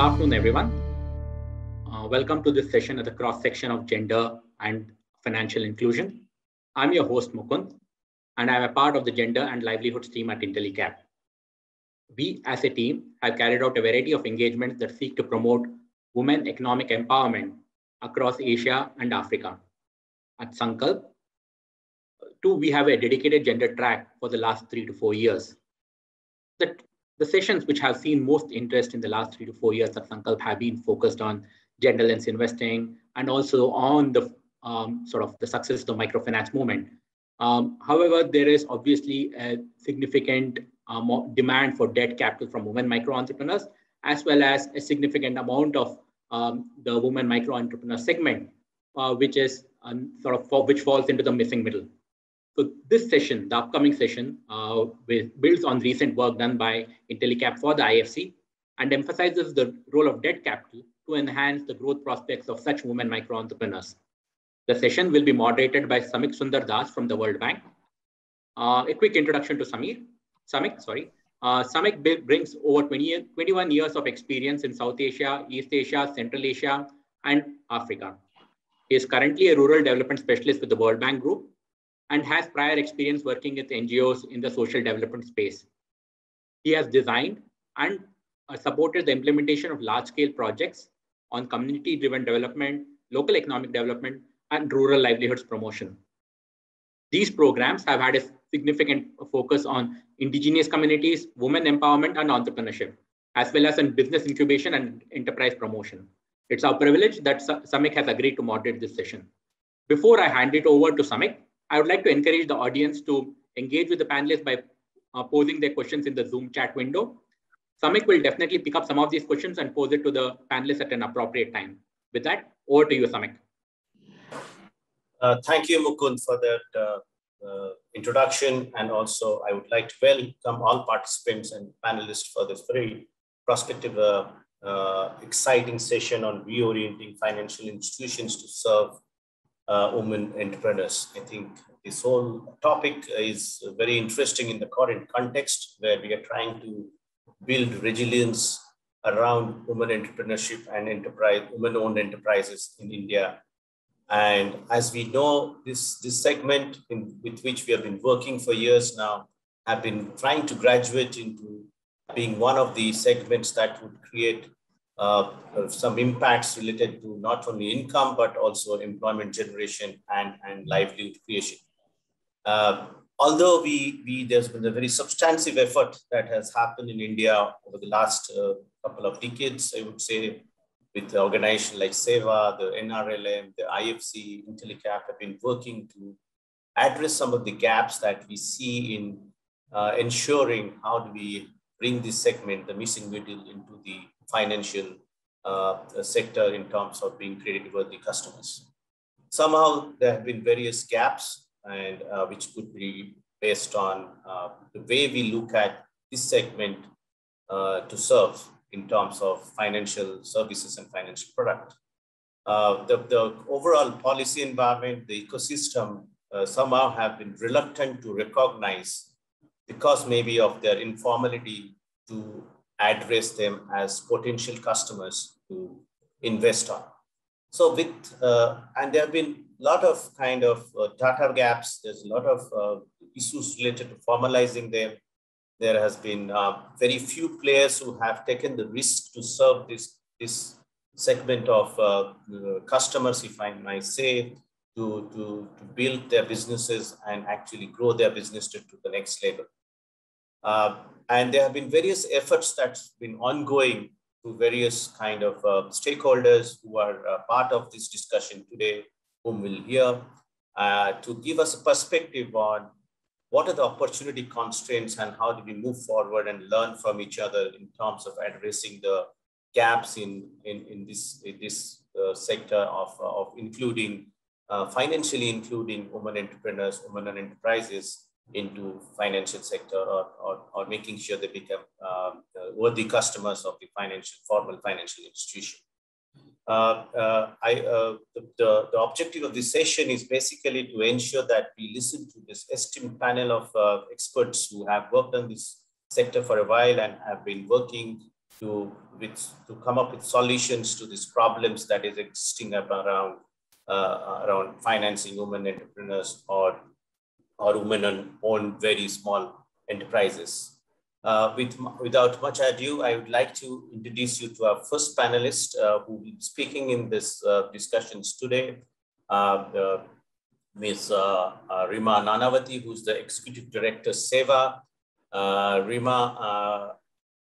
afternoon, everyone. Uh, welcome to this session at the cross section of gender and financial inclusion. I'm your host, Mukund, and I'm a part of the gender and livelihoods team at Intellecap. We, as a team, have carried out a variety of engagements that seek to promote women economic empowerment across Asia and Africa. At Sankalp, two, we have a dedicated gender track for the last three to four years. The, the sessions which have seen most interest in the last three to four years at Sankalp have been focused on gender lens investing and also on the um, sort of the success of the microfinance movement. Um, however, there is obviously a significant um, demand for debt capital from women micro entrepreneurs, as well as a significant amount of um, the women micro entrepreneur segment, uh, which is um, sort of which falls into the missing middle. So this session, the upcoming session, uh, builds on recent work done by Intellecap for the IFC and emphasizes the role of debt capital to enhance the growth prospects of such women micro entrepreneurs. The session will be moderated by Samik Sundar Das from the World Bank. Uh, a quick introduction to Samir. Samik, sorry. Uh, Samik brings over 20, 21 years of experience in South Asia, East Asia, Central Asia, and Africa. He is currently a rural development specialist with the World Bank Group and has prior experience working with NGOs in the social development space. He has designed and uh, supported the implementation of large-scale projects on community-driven development, local economic development, and rural livelihoods promotion. These programs have had a significant focus on indigenous communities, women empowerment, and entrepreneurship, as well as in business incubation and enterprise promotion. It's our privilege that Samik has agreed to moderate this session. Before I hand it over to Samik, I would like to encourage the audience to engage with the panelists by uh, posing their questions in the Zoom chat window. Samik will definitely pick up some of these questions and pose it to the panelists at an appropriate time. With that, over to you, Samik. Uh, thank you, Mukund, for that uh, uh, introduction. And also, I would like to welcome all participants and panelists for this very prospective, uh, uh, exciting session on reorienting financial institutions to serve uh, women entrepreneurs. I think this whole topic is very interesting in the current context where we are trying to build resilience around women entrepreneurship and enterprise, women-owned enterprises in India and as we know, this, this segment in, with which we have been working for years now have been trying to graduate into being one of the segments that would create some impacts related to not only income, but also employment generation and, and livelihood creation. Uh, although we, we, there's been a very substantive effort that has happened in India over the last uh, couple of decades, I would say with organizations like SEWA, the NRLM, the IFC, Intellecap have been working to address some of the gaps that we see in uh, ensuring how do we bring this segment, the missing middle, into the financial uh, sector in terms of being credit worthy customers. Somehow there have been various gaps and uh, which could be based on uh, the way we look at this segment to serve in terms of financial services and financial product. Uh, the, the overall policy environment, the ecosystem uh, somehow have been reluctant to recognize because maybe of their informality to address them as potential customers to invest on. So with, uh, and there have been a lot of kind of uh, data gaps, there's a lot of uh, issues related to formalizing them, there has been uh, very few players who have taken the risk to serve this, this segment of uh, customers, if I might say, to, to, to build their businesses and actually grow their business to, to the next level. Uh, and there have been various efforts that's been ongoing to various kind of uh, stakeholders who are uh, part of this discussion today, whom we'll hear, to give us a perspective on what are the opportunity constraints and how do we move forward and learn from each other in terms of addressing the gaps in, in, in this, in this uh, sector of, of including, uh, financially including women entrepreneurs, women and enterprises into financial sector or, or, or making sure they become um, worthy customers of the financial, formal financial institution. Uh, uh, I, uh, the, the, the, objective of this session is basically to ensure that we listen to this esteemed panel of experts who have worked on this sector for a while and have been working to, with, to come up with solutions to these problems that is existing around, uh, around financing women entrepreneurs or, or women own very small enterprises. Uh, with, without much ado, I would like to introduce you to our first panelist uh, who will be speaking in this uh, discussions today, uh, Ms. Uh, uh, Reema Nanavaty, who's the Executive Director, SEWA. Reema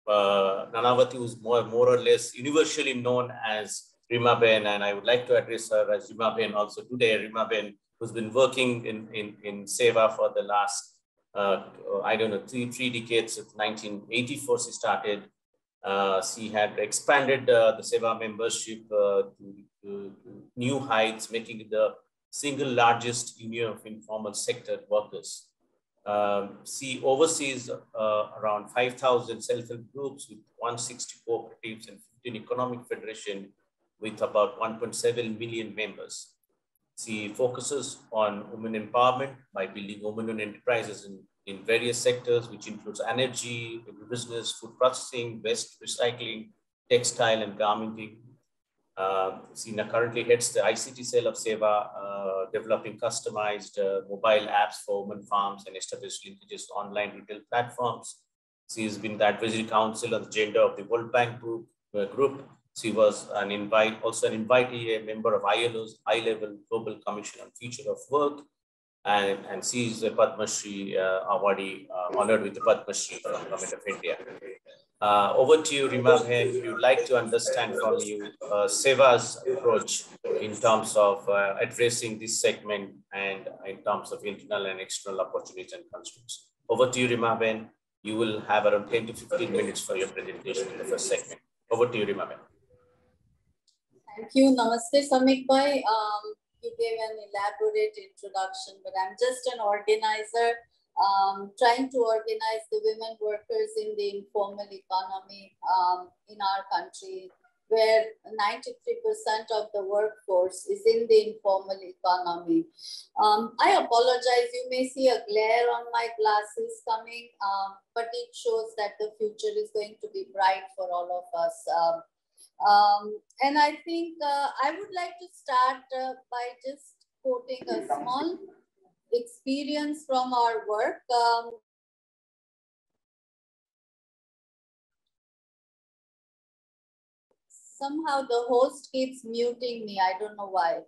Nanavaty, who's more, more or less universally known as Rima Ben, and I would like to address her as Rima Ben also today. Rima Ben, who's been working in, in, in SEWA for the last uh, I don't know, three, three decades, since 1984 she started. Uh, she had expanded uh, the SEWA membership uh, to, to, to, new heights, making it the single largest union of informal sector workers. Um, she oversees uh, around 5,000 self-help groups with 160 cooperatives and 15 economic federation with about 1.7 million members. She focuses on women empowerment by building women-owned enterprises in, in various sectors, which includes energy, business, food processing, waste recycling, textile and garmenting. Uh, Sina currently heads the ICT cell of SEWA, uh, developing customized uh, mobile apps for women farms and established linkages online retail platforms. She has been the advisory council on the gender of the World Bank group, uh, group she was an invite, also an invitee, a member of ILO's High Level Global Commission on Future of Work. And, and she is a Padma Shri uh, awardee, uh, honored with the Padma Shri from the Government of India. Uh, over to you, Rima Bhen. We would like to understand from you uh, SEWA's approach in terms of uh, addressing this segment and in terms of internal and external opportunities and constraints. Over to you, Rima Bhen. You will have around 10 to 15 minutes for your presentation in the first segment. Over to you, Rima Bhen. Thank you. Namaste, Samik Bhai. Um, you gave an elaborate introduction, but I'm just an organizer um, trying to organize the women workers in the informal economy um, in our country, where 93% of the workforce is in the informal economy. Um, I apologize, you may see a glare on my glasses coming, um, but it shows that the future is going to be bright for all of us. Um, and I think uh, I would like to start uh, by just quoting a small experience from our work. Um, somehow the host keeps muting me. I don't know why.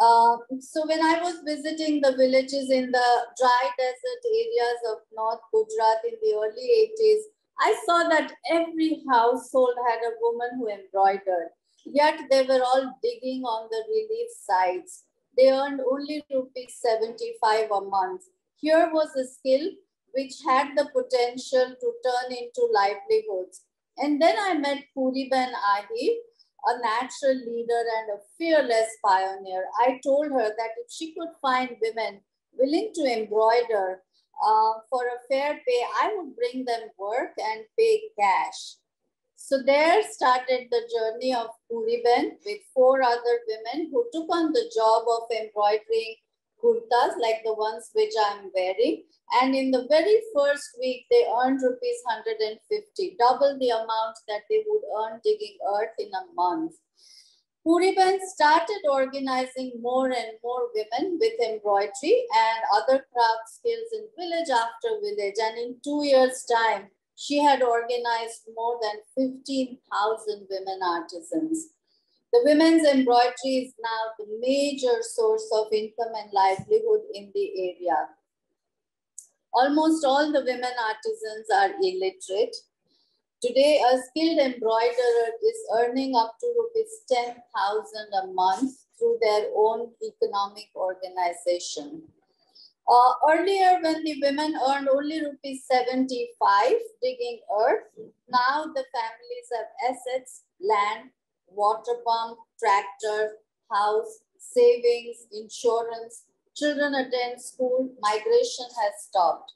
Uh, so when I was visiting the villages in the dry desert areas of North Gujarat in the early 80s, I saw that every household had a woman who embroidered, yet they were all digging on the relief sites. They earned only rupees 75 a month. Here was a skill which had the potential to turn into livelihoods. And then I met Puriben Ahi, a natural leader and a fearless pioneer. I told her that if she could find women willing to embroider, uh, for a fair pay, I would bring them work and pay cash. So there started the journey of Puriben with four other women who took on the job of embroidering kurtas like the ones which I'm wearing. And in the very first week, they earned rupees 150, double the amount that they would earn digging earth in a month. Puriben started organizing more and more women with embroidery and other craft skills in village after village. And in two years' time, she had organized more than 15,000 women artisans. The women's embroidery is now the major source of income and livelihood in the area. Almost all the women artisans are illiterate Today, a skilled embroiderer is earning up to rupees 10,000 a month through their own economic organization. Uh, earlier, when the women earned only rupees 75 digging earth, now the families have assets, land, water pump, tractor, house, savings, insurance, children attend school, migration has stopped.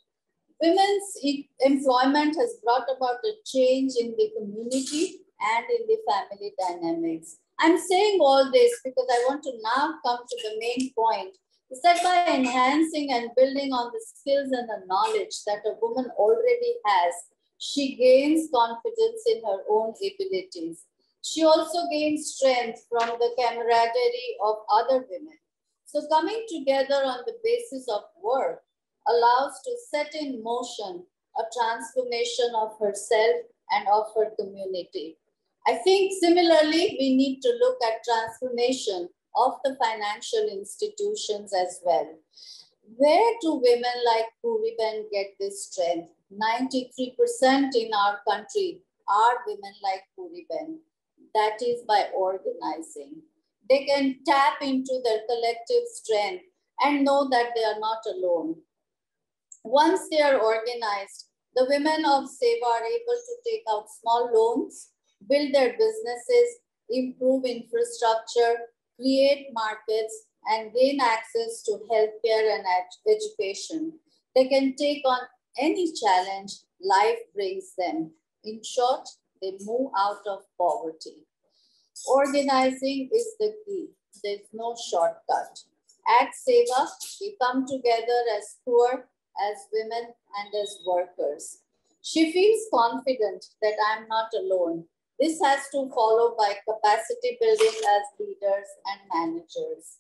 Women's employment has brought about a change in the community and in the family dynamics. I'm saying all this because I want to now come to the main point is that by enhancing and building on the skills and the knowledge that a woman already has, she gains confidence in her own abilities. She also gains strength from the camaraderie of other women. So coming together on the basis of work allows to set in motion a transformation of herself and of her community. I think similarly, we need to look at transformation of the financial institutions as well. Where do women like Puriben get this strength? 93% in our country are women like Puriben. That is by organizing. They can tap into their collective strength and know that they are not alone. Once they are organized, the women of SEWA are able to take out small loans, build their businesses, improve infrastructure, create markets, and gain access to healthcare and ed education. They can take on any challenge life brings them. In short, they move out of poverty. Organizing is the key. There's no shortcut. At SEWA, we come together as poor, as women, and as workers. She feels confident that I'm not alone. This has to follow by capacity building as leaders and managers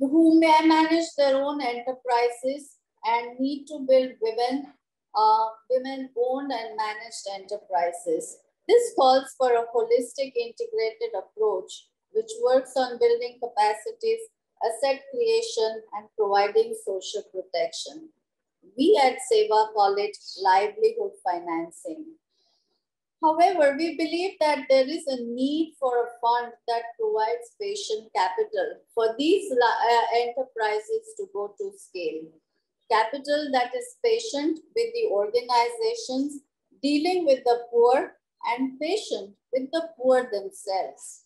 who may manage their own enterprises and need to build women, uh, women-owned and managed enterprises. This calls for a holistic integrated approach which works on building capacities, asset creation, and providing social protection. We at SEWA call it livelihood financing. However, we believe that there is a need for a fund that provides patient capital for these uh, enterprises to go to scale. Capital that is patient with the organizations dealing with the poor and patient with the poor themselves.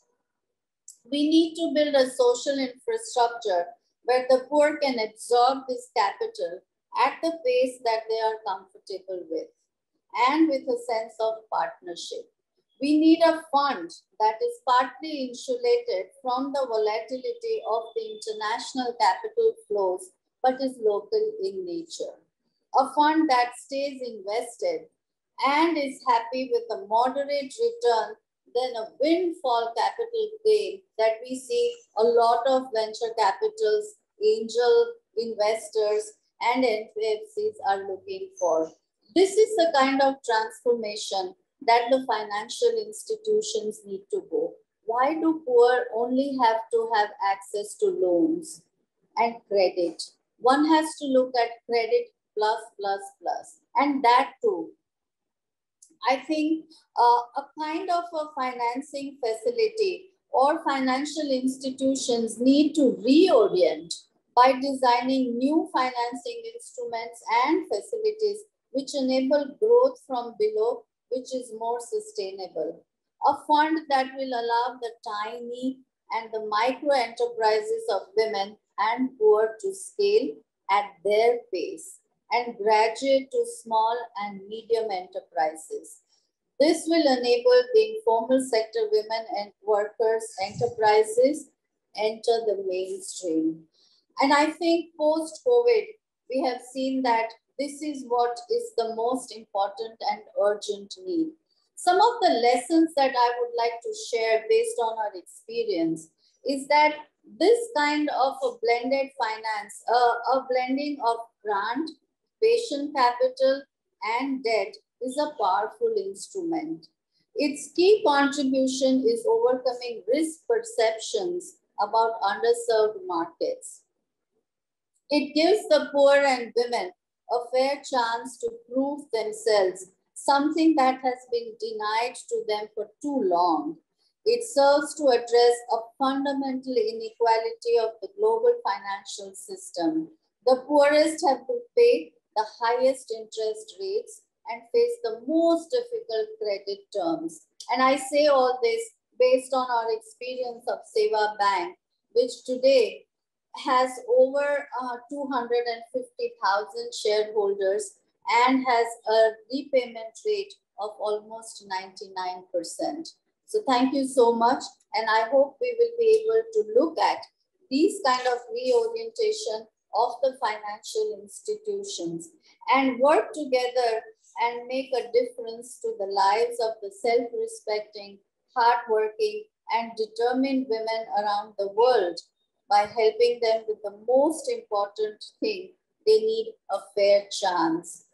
We need to build a social infrastructure where the poor can absorb this capital at the pace that they are comfortable with and with a sense of partnership. We need a fund that is partly insulated from the volatility of the international capital flows, but is local in nature. A fund that stays invested and is happy with a moderate return than a windfall capital gain that we see a lot of venture capitals, angel investors, and NBFCs are looking for. This is the kind of transformation that the financial institutions need to go. Why do poor only have to have access to loans and credit? One has to look at credit plus, plus, plus, and that too. I think uh, a kind of a financing facility or financial institutions need to reorient by designing new financing instruments and facilities which enable growth from below, which is more sustainable. A fund that will allow the tiny and the micro enterprises of women and poor to scale at their pace and graduate to small and medium enterprises. This will enable the informal sector women and workers enterprises enter the mainstream. And I think post-COVID, we have seen that this is what is the most important and urgent need. Some of the lessons that I would like to share based on our experience is that this kind of a blended finance, uh, a blending of grant, patient capital, and debt is a powerful instrument. Its key contribution is overcoming risk perceptions about underserved markets. It gives the poor and women a fair chance to prove themselves, something that has been denied to them for too long. It serves to address a fundamental inequality of the global financial system. The poorest have to pay the highest interest rates and face the most difficult credit terms. And I say all this based on our experience of SEWA Bank, which today has over uh, 250,000 shareholders and has a repayment rate of almost 99%. So thank you so much. And I hope we will be able to look at these kind of reorientation of the financial institutions and work together and make a difference to the lives of the self-respecting, hardworking, and determined women around the world by helping them with the most important thing, they need a fair chance.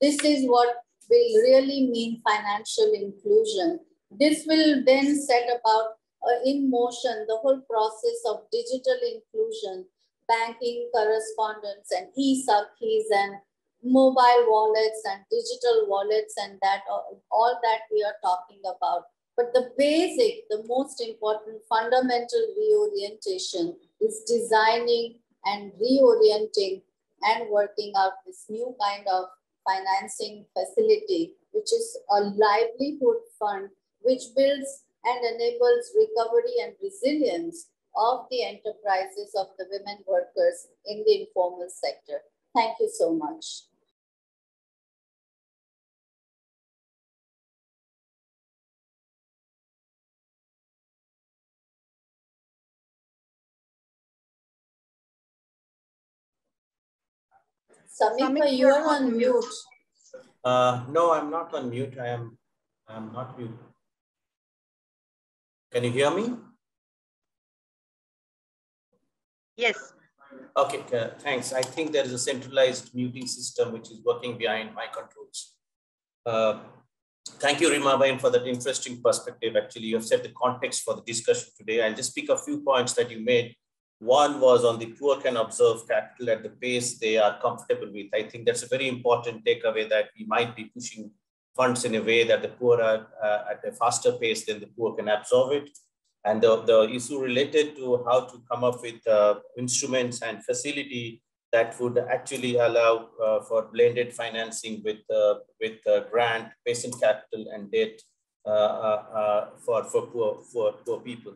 This is what will really mean financial inclusion. This will then set about uh, in motion the whole process of digital inclusion, banking correspondence and e-Sakhis and mobile wallets and digital wallets and that all that we are talking about. But the basic, the most important fundamental reorientation is designing and reorienting and working out this new kind of financing facility, which is a livelihood fund, which builds and enables recovery and resilience of the enterprises of the women workers in the informal sector. Thank you so much. Samika, you are on mute. Uh, no, I'm not on mute. I am I'm not mute. Can you hear me? Yes. Okay, uh, thanks. I think there is a centralized muting system which is working behind my controls. Uh, thank you, Rimabain, for that interesting perspective. Actually, you have set the context for the discussion today. I'll just pick a few points that you made one was on the poor can observe capital at the pace they are comfortable with. I think that's a very important takeaway that we might be pushing funds in a way that the poor are uh, at a faster pace than the poor can absorb it. And the, the issue related to how to come up with uh, instruments and facility that would actually allow uh, for blended financing with, uh, with uh, grant, patient capital and debt uh, for, for, poor, for poor people.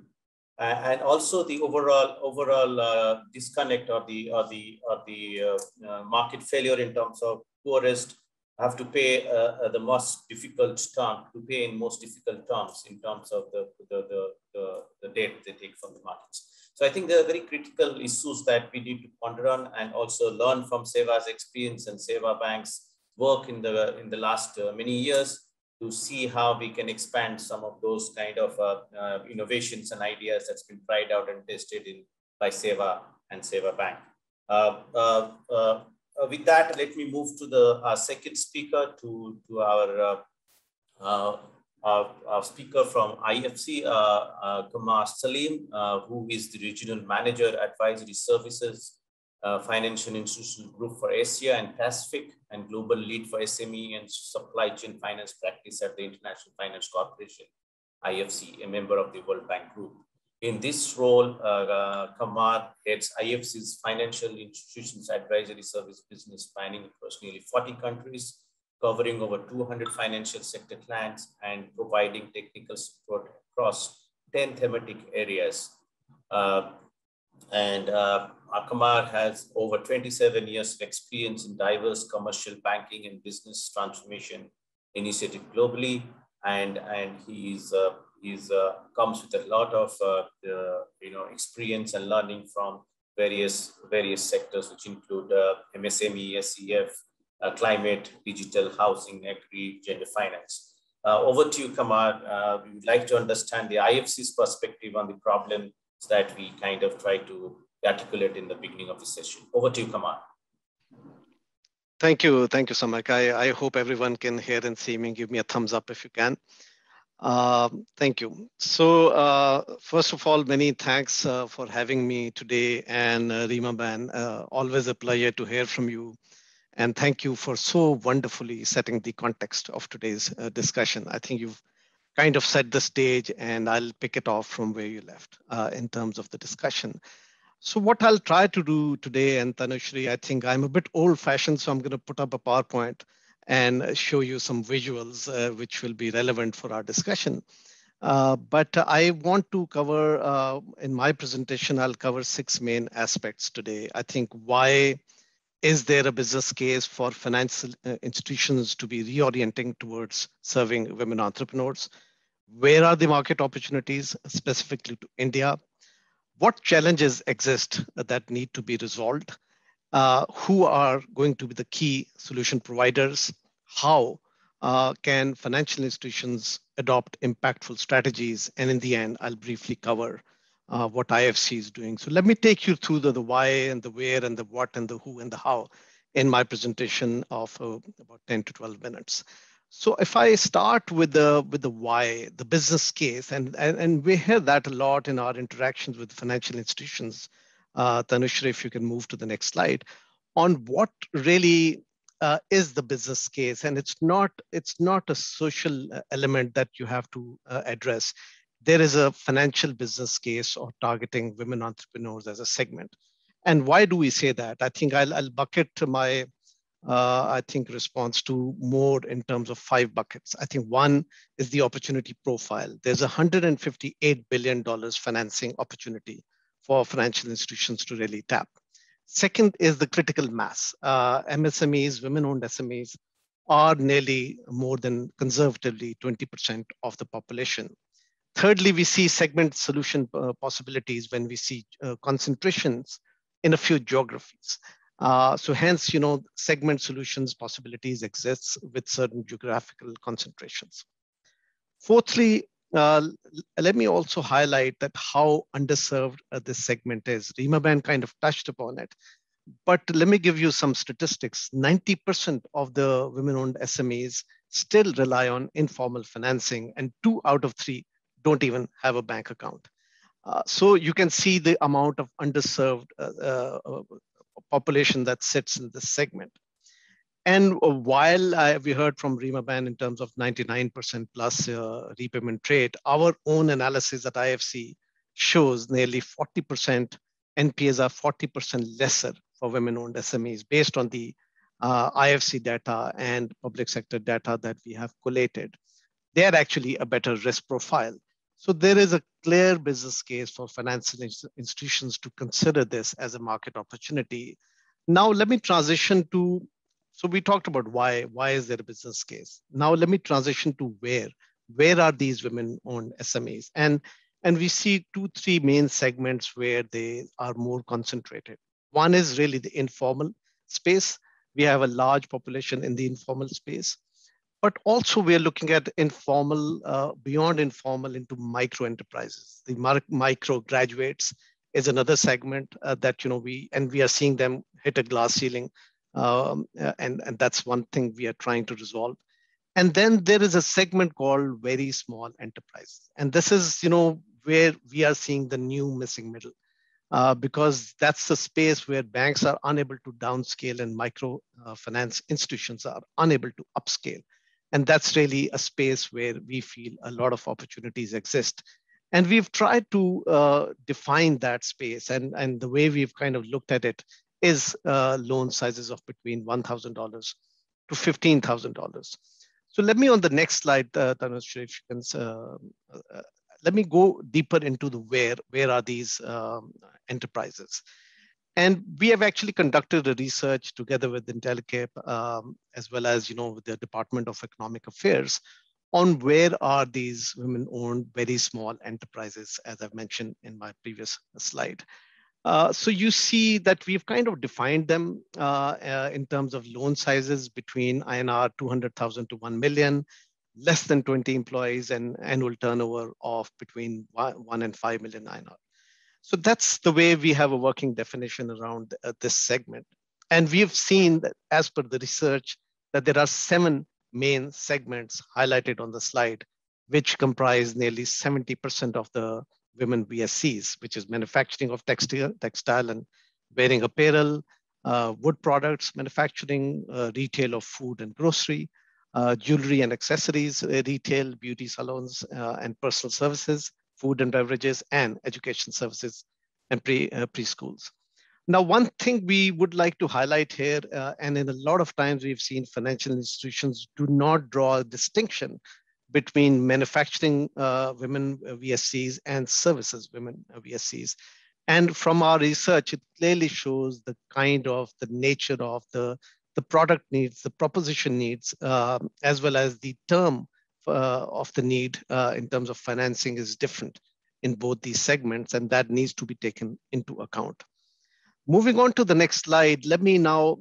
And also the overall overall uh, disconnect or the or the or the uh, uh, market failure in terms of poorest have to pay uh, uh, the most difficult term to pay in most difficult terms in terms of the the, the, the, the debt they take from the markets. So I think there are very critical issues that we need to ponder on and also learn from SEWA's experience and SEWA Bank's work in the in the last uh, many years to see how we can expand some of those kind of uh, uh, innovations and ideas that's been tried out and tested in by SEWA and SEWA Bank. Uh, uh, uh with that, let me move to the second speaker, to, to our, our, our, speaker from IFC, Qamar Saleem, who is the Regional Manager Advisory Services uh, financial institutional group for Asia and Pacific and global lead for SME and supply chain finance practice at the International Finance Corporation, IFC, a member of the World Bank Group. In this role, uh, uh, Qamar heads IFC's financial institutions advisory service business spanning across nearly 40 countries, covering over 200 financial sector clients and providing technical support across 10 thematic areas. Uh, and uh, Qamar has over 27 years of experience in diverse commercial banking and business transformation initiative globally. And, and he's, uh, he's uh, comes with a lot of uh, you know, experience and learning from various, various sectors, which include uh, MSME, SEF, climate, digital, housing, agri, gender finance. Over to you, Qamar. we would like to understand the IFC's perspective on the problem that we kind of try to articulate in the beginning of the session. Over to you, Qamar. Thank you. Thank you, Samik. I, I hope everyone can hear and see me. Give me a thumbs up if you can. Uh, thank you. So uh, first of all, many thanks uh, for having me today and uh, Rimabain. Uh, always a pleasure to hear from you. And thank you for so wonderfully setting the context of today's uh, discussion. I think you've kind of set the stage and I'll pick it off from where you left in terms of the discussion. So what I'll try to do today, and Tanushri, I think I'm a bit old fashioned, so I'm going to put up a PowerPoint and show you some visuals uh, which will be relevant for our discussion. Uh, but I want to cover, uh, in my presentation, I'll cover six main aspects today. I think why is there a business case for financial uh, institutions to be reorienting towards serving women entrepreneurs? Where are the market opportunities specifically to India? What challenges exist that need to be resolved? Uh, who are going to be the key solution providers, how uh, can financial institutions adopt impactful strategies, and in the end, I'll briefly cover uh, what IFC is doing. So let me take you through the, the why and the where and the what and the who and the how in my presentation of uh, about 10 to 12 minutes. So if I start with the with the why, the business case, and and, and we hear that a lot in our interactions with financial institutions. Uh, if you can move to the next slide, on what really uh, is the business case, and it's not it's not a social uh, element that you have to uh, address. There is a financial business case or targeting women entrepreneurs as a segment. And why do we say that? I think I'll, I'll bucket my uh, I think, response to more in terms of five buckets. I think one is the opportunity profile. There's $158 billion financing opportunity for financial institutions to really tap. Second is the critical mass. Uh, MSMEs, women-owned SMEs, are nearly more than conservatively 20% of the population. Thirdly, we see segment solution uh, possibilities when we see uh, concentrations in a few geographies. Uh, so hence, you know, segment solutions possibilities exists with certain geographical concentrations. Fourthly, uh, let me also highlight that how underserved uh, this segment is. Rima Ben kind of touched upon it, but let me give you some statistics. 90% of the women-owned SMEs still rely on informal financing and two out of three don't even have a bank account. Uh, so you can see the amount of underserved uh, uh, population that sits in this segment. And while I, we heard from Rima Ban in terms of 99% plus uh, repayment rate, our own analysis at IFC shows nearly 40% NPAs are 40% lesser for women-owned SMEs based on the uh, IFC data and public sector data that we have collated. They're actually a better risk profile. So there is a clear business case for financial institutions to consider this as a market opportunity. Now let me transition to, so we talked about why, why is there a business case? Now let me transition to where, where are these women-owned SMEs? And, and we see two, three main segments where they are more concentrated. One is really the informal space. We have a large population in the informal space but also we are looking at informal, uh, beyond informal into micro enterprises. The micro graduates is another segment uh, that, you know, we, and we are seeing them hit a glass ceiling. Um, uh, and, and that's one thing we are trying to resolve. And then there is a segment called very small enterprises. And this is, you know, where we are seeing the new missing middle. Uh, because that's the space where banks are unable to downscale and microfinance uh, institutions are unable to upscale. And that's really a space where we feel a lot of opportunities exist. And we've tried to uh, define that space. And, and the way we've kind of looked at it is uh, loan sizes of between $1,000 to $15,000. So let me on the next slide, uh, Tanushree, if you can, uh, uh, let me go deeper into the where, where are these um, enterprises? And we have actually conducted a research together with Intellecap, um, as well as you know with the Department of Economic Affairs, on where are these women-owned very small enterprises, as I've mentioned in my previous slide. Uh, so you see that we've kind of defined them uh, uh, in terms of loan sizes between INR 200,000 to 1 million, less than 20 employees and annual turnover of between 1 and 5 million INR. So that's the way we have a working definition around uh, this segment. And we've seen that as per the research that there are seven main segments highlighted on the slide, which comprise nearly 70% of the women VSEs, which is manufacturing of textile, textile and wearing apparel, uh, wood products, manufacturing, uh, retail of food and grocery, uh, jewelry and accessories, uh, retail, beauty salons, uh, and personal services, food and beverages, and education services and pre, uh, preschools. Now, one thing we would like to highlight here, and in a lot of times we've seen financial institutions do not draw a distinction between manufacturing uh, women uh, VSEs and services women uh, VSEs. And from our research, it clearly shows the kind of the nature of the, the product needs, the proposition needs, um, as well as the term uh, of the need uh, in terms of financing is different in both these segments, and that needs to be taken into account. Moving on to the next slide, let me now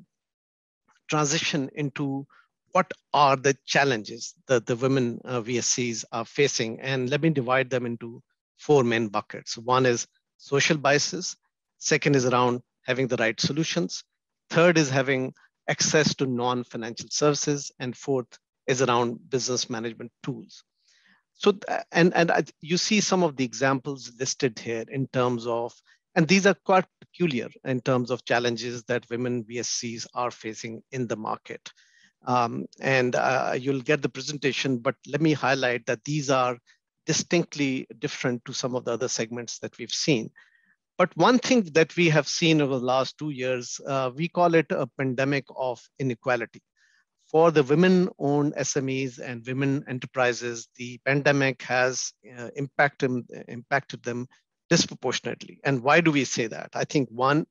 transition into what are the challenges that the women uh, VSEs are facing. And let me divide them into four main buckets. One is social biases. Second is around having the right solutions. Third is having access to non-financial services. And fourth is around business management tools. So, and, and you see some of the examples listed here in terms of, and these are quite peculiar in terms of challenges that women VSEs are facing in the market. Um, and uh, you'll get the presentation, but let me highlight that these are distinctly different to some of the other segments that we've seen. But one thing that we have seen over the last two years, uh, we call it a pandemic of inequality. For the women-owned SMEs and women enterprises, the pandemic has uh, impacted, impacted them disproportionately. And why do we say that? I think one,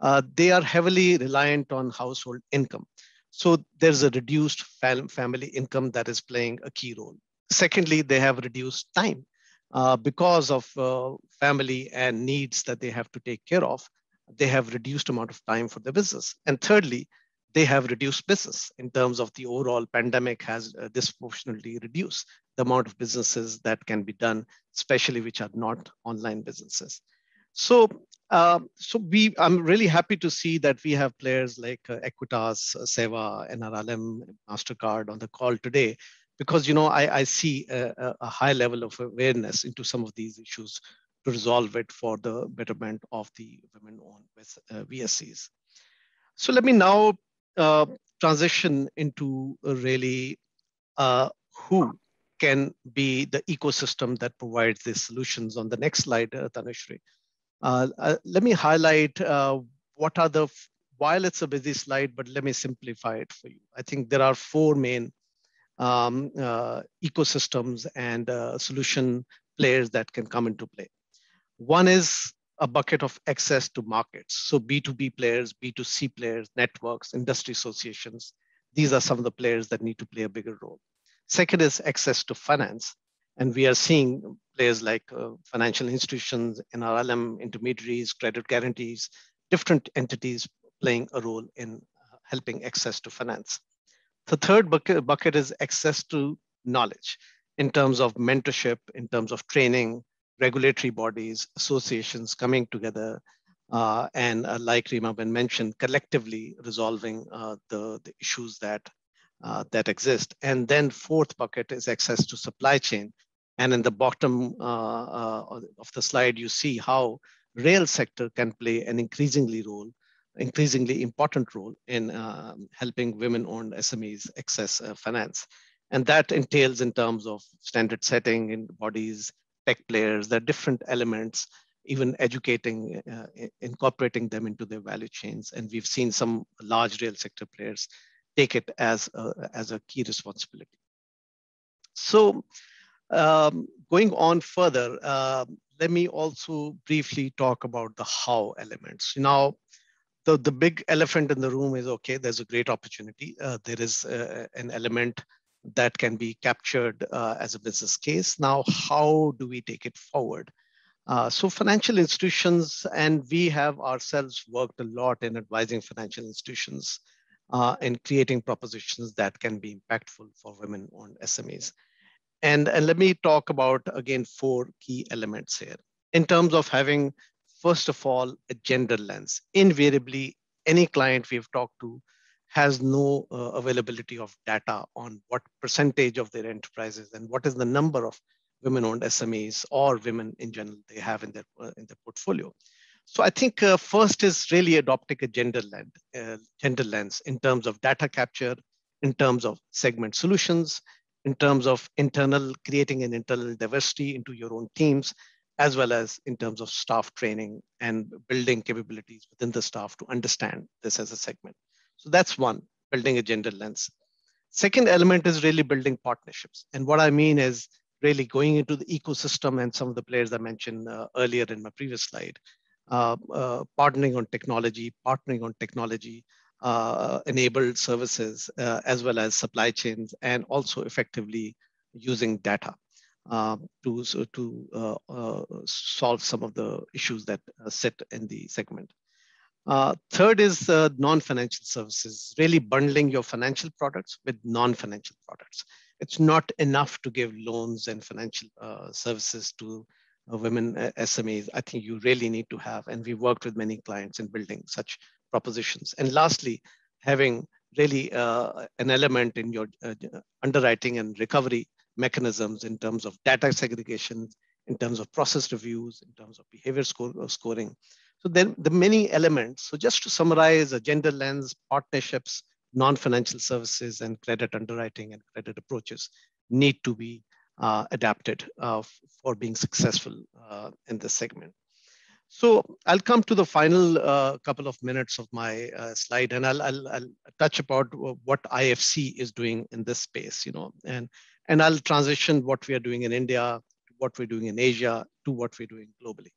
uh, they are heavily reliant on household income. So there's a reduced fam family income that is playing a key role. Secondly, they have reduced time uh, because of uh, family and needs that they have to take care of. They have reduced amount of time for their business. And thirdly, they have reduced business in terms of the overall pandemic has uh, disproportionately reduced the amount of businesses that can be done, especially which are not online businesses. So, uh, so we, I'm really happy to see that we have players like uh, Equitas, uh, SEWA, NRLM, MasterCard on the call today, because you know I, I see a, a, high level of awareness into some of these issues to resolve it for the betterment of the women-owned uh, VSEs. So let me now uh, transition into really uh, who can be the ecosystem that provides these solutions on the next slide, uh, Tanushree. Uh, uh, let me highlight uh, what are the, while it's a busy slide, but let me simplify it for you. I think there are four main um, ecosystems and solution players that can come into play. One is a bucket of access to markets. So B2B players, B2C players, networks, industry associations. These are some of the players that need to play a bigger role. Second is access to finance. And we are seeing players like uh, financial institutions, NRLM, intermediaries, credit guarantees, different entities playing a role in uh, helping access to finance. The third bucket, bucket is access to knowledge in terms of mentorship, in terms of training, regulatory bodies, associations coming together, uh, and uh, like Rima Ben mentioned, collectively resolving uh, the, the issues that uh, that exist. And then fourth bucket is access to supply chain. And in the bottom uh, uh, of the slide, you see how rail sector can play an increasingly role, increasingly important role in um, helping women-owned SMEs access uh, finance. And that entails in terms of standard setting in bodies, tech players, there are different elements, even educating, uh, incorporating them into their value chains. And we've seen some large rail sector players take it as a, as a key responsibility. So um, going on further, uh, let me also briefly talk about the how elements. Now, the, the big elephant in the room is, okay, there's a great opportunity. Uh, there is uh, an element that can be captured uh, as a business case. Now, how do we take it forward? Uh, so financial institutions, and we have ourselves worked a lot in advising financial institutions uh, in creating propositions that can be impactful for women-owned SMEs. And, and let me talk about, again, four key elements here. In terms of having, first of all, a gender lens. Invariably, any client we've talked to has no uh, availability of data on what percentage of their enterprises and what is the number of women-owned SMEs or women in general they have in their, uh, in their portfolio. So I think uh, first is really adopting a gender lens, uh, gender lens in terms of data capture, in terms of segment solutions, in terms of internal creating an internal diversity into your own teams, as well as in terms of staff training and building capabilities within the staff to understand this as a segment. So that's one, building a gender lens. Second element is really building partnerships. And what I mean is really going into the ecosystem and some of the players I mentioned uh, earlier in my previous slide, partnering on technology, partnering on technology, uh, enabled services, as well as supply chains, and also effectively using data to, to solve some of the issues that sit in the segment. Uh, third is uh, non-financial services, really bundling your financial products with non-financial products. It's not enough to give loans and financial uh, services to uh, women uh, SMEs. I think you really need to have, and we worked with many clients in building such propositions. And lastly, having really uh, an element in your underwriting and recovery mechanisms in terms of data segregation, in terms of process reviews, in terms of behavior score, scoring, so then the many elements. So just to summarize, a gender lens, partnerships, non-financial services, and credit underwriting and credit approaches need to be uh, adapted uh, for being successful uh, in this segment. So I'll come to the final uh, couple of minutes of my uh, slide, and I'll, I'll, I'll, touch about what IFC is doing in this space, you know, and and I'll transition what we are doing in India, what we're doing in Asia, to what we're doing globally.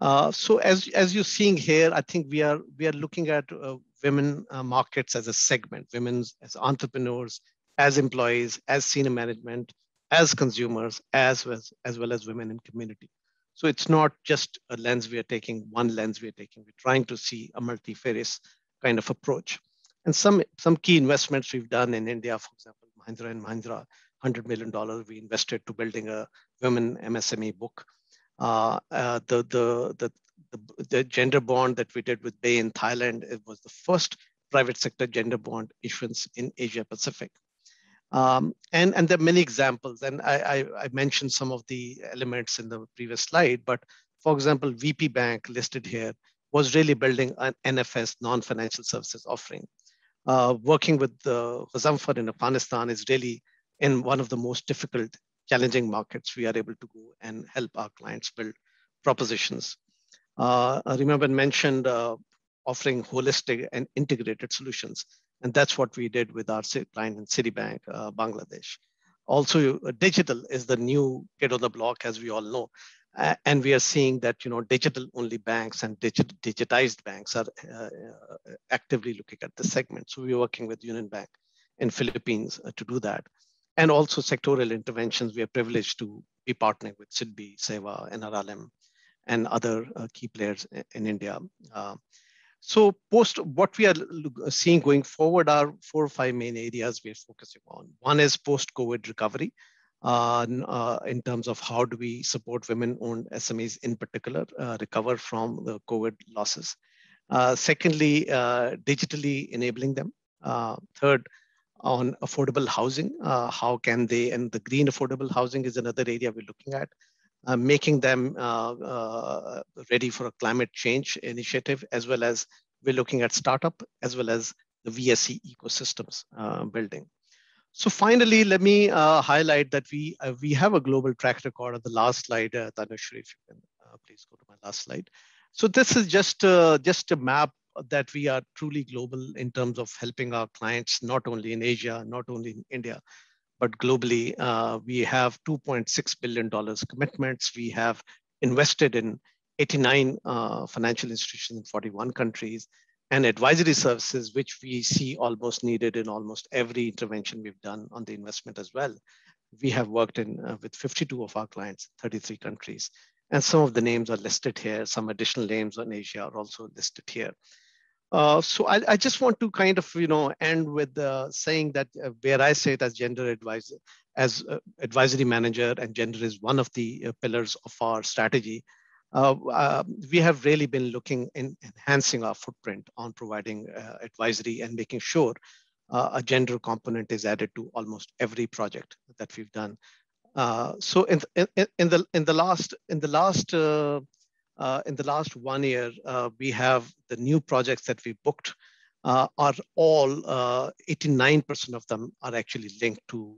Uh, so as, as you're seeing here, I think we are, we are looking at uh, women uh, markets as a segment, women as entrepreneurs, as employees, as senior management, as consumers, as well as, as well as women in community. So it's not just a lens we are taking, one lens we are taking. We're trying to see a multifarious kind of approach. And some, some key investments we've done in India, for example, Mahindra and Mahindra, $100 million we invested to building a women MSME book uh, uh, the, the, the, the, the gender bond that we did with Bay in Thailand, it was the first private sector gender bond issuance in Asia Pacific. Um, and, and there are many examples, and I, I, I, mentioned some of the elements in the previous slide, but for example, VP Bank listed here was really building an NFS, non-financial services offering. Uh, working with the Ghazanfar in Afghanistan is really in one of the most difficult challenging markets, we are able to go and help our clients build propositions. Uh, Reema mentioned uh, offering holistic and integrated solutions. And that's what we did with our client in City Bank, uh, Bangladesh. Also, uh, digital is the new kid on the block, as we all know. Uh, and we are seeing that you know digital-only banks and digit digitized banks are uh, actively looking at the segment. So we're working with Union Bank in Philippines to do that and also sectoral interventions. We are privileged to be partnering with SIDBI, SEWA, NRLM, and other uh, key players in India. Uh, so post what we are seeing going forward are four or five main areas we are focusing on. One is post-COVID recovery. Uh, uh, in terms of how do we support women-owned SMEs in particular uh, recover from the COVID losses. Uh, secondly, digitally enabling them. third, on affordable housing. Uh, how can they, and the green affordable housing is another area we're looking at, uh, making them uh, uh ready for a climate change initiative, as well as we're looking at startup, as well as the VSE ecosystems uh, building. So finally, let me uh, highlight that we we have a global track record on the last slide, uh, Tanushree, if you can please go to my last slide. So this is just, just a map that we are truly global in terms of helping our clients, not only in Asia, not only in India, but globally. Uh, we have $2.6 billion commitments. We have invested in 89 uh, financial institutions in 41 countries and advisory services, which we see almost needed in almost every intervention we've done on the investment as well. We have worked in uh, with 52 of our clients, 33 countries. And some of the names are listed here. Some additional names on Asia are also listed here. Uh, so I, I, just want to kind of, you know, end with uh, saying that uh, where I say it as gender advisor, as advisory manager, and gender is one of the uh, pillars of our strategy. Uh, we have really been looking in enhancing our footprint on providing advisory and making sure a gender component is added to almost every project that we've done. so in, in, in, the in the last in the last uh, in the last one year, uh, we have the new projects that we booked uh, are all 89% of them are actually linked to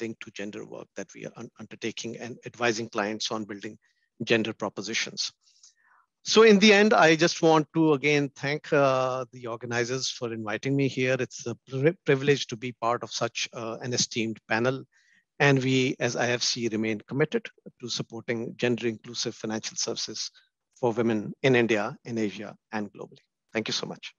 linked to gender work that we are un undertaking and advising clients on building gender propositions. So in the end, I just want to again thank uh, the organizers for inviting me here. It's a privilege to be part of such uh, an esteemed panel. And we, as IFC, remain committed to supporting gender inclusive financial services for women in India, in Asia, and globally. Thank you so much.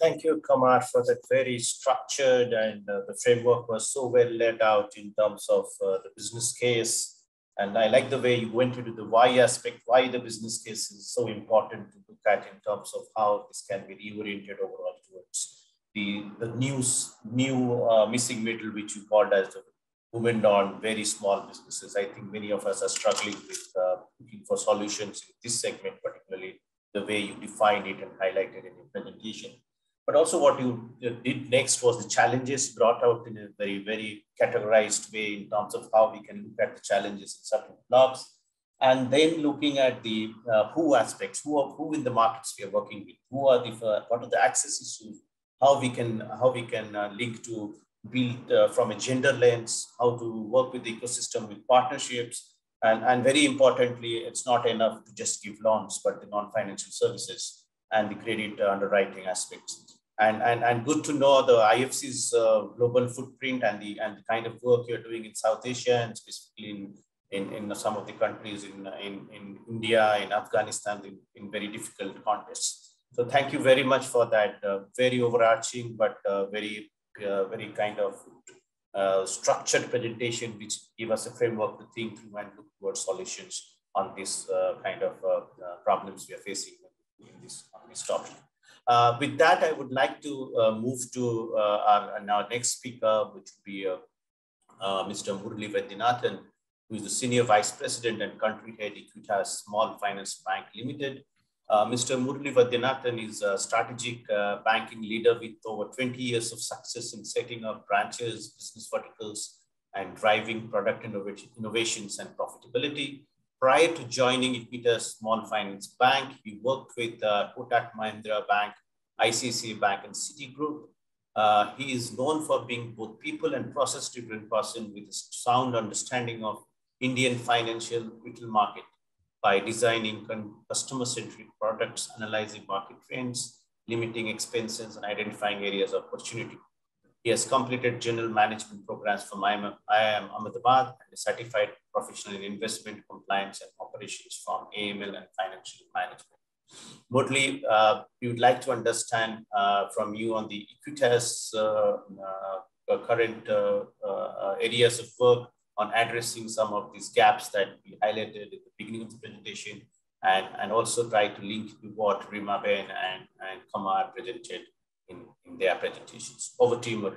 Thank you, Qamar, for that very structured and uh, the framework was so well laid out in terms of uh, the business case. And I like the way you went into the why aspect, why the business case is so important to look at in terms of how this can be reoriented overall towards the, the news, new uh, missing middle, which you called as the women on very small businesses. I think many of us are struggling with uh, looking for solutions in this segment, particularly the way you defined it and highlighted in your presentation. But also what you did next was the challenges brought out in a very, very categorized way in terms of how we can look at the challenges in certain blocks. And then looking at the uh, who aspects, who are, who in the markets we are working with, who are the, uh, what are the access issues, how we can, how we can uh, link to build uh, from a gender lens, how to work with the ecosystem with partnerships, and, and very importantly, it's not enough to just give loans, but the non-financial services and the credit underwriting aspects and, and, and good to know the IFC's uh, global footprint and the, and the kind of work you're doing in South Asia and specifically in, in, in some of the countries in, in, in India, in Afghanistan, in, in very difficult contexts. So thank you very much for that uh, very overarching, but uh, very, uh, very kind of uh, structured presentation, which give us a framework to think through and look towards solutions on this uh, kind of problems we are facing in this, on this topic. Uh, with that, I would like to uh, move to uh, our, our, next speaker, which would be uh, uh, Mr. Murli Vaidyanathan, who is the Senior Vice President and Country Head, Equitas Small Finance Bank Limited. Mr. Murli Vaidyanathan is a strategic banking leader with over 20 years of success in setting up branches, business verticals, and driving product innovations and profitability. Prior to joining Equitas Small Finance Bank, he worked with uh, Kotak Mahindra Bank, ICICI Bank, and Citigroup. Uh, he is known for being both people and process-driven person with a sound understanding of Indian financial retail market by designing customer-centric products, analyzing market trends, limiting expenses, and identifying areas of opportunity. He has completed general management programs from IIM, Ahmedabad and certified professional in investment compliance and operations from AML and financial management. Murli, uh, we would like to understand uh, from you on the Equitas uh, uh current uh, uh, areas of work on addressing some of these gaps that we highlighted at the beginning of the presentation and, and also try to link to what Reema Ben and, and Qamar presented in, in their presentations. Over to you, Murli.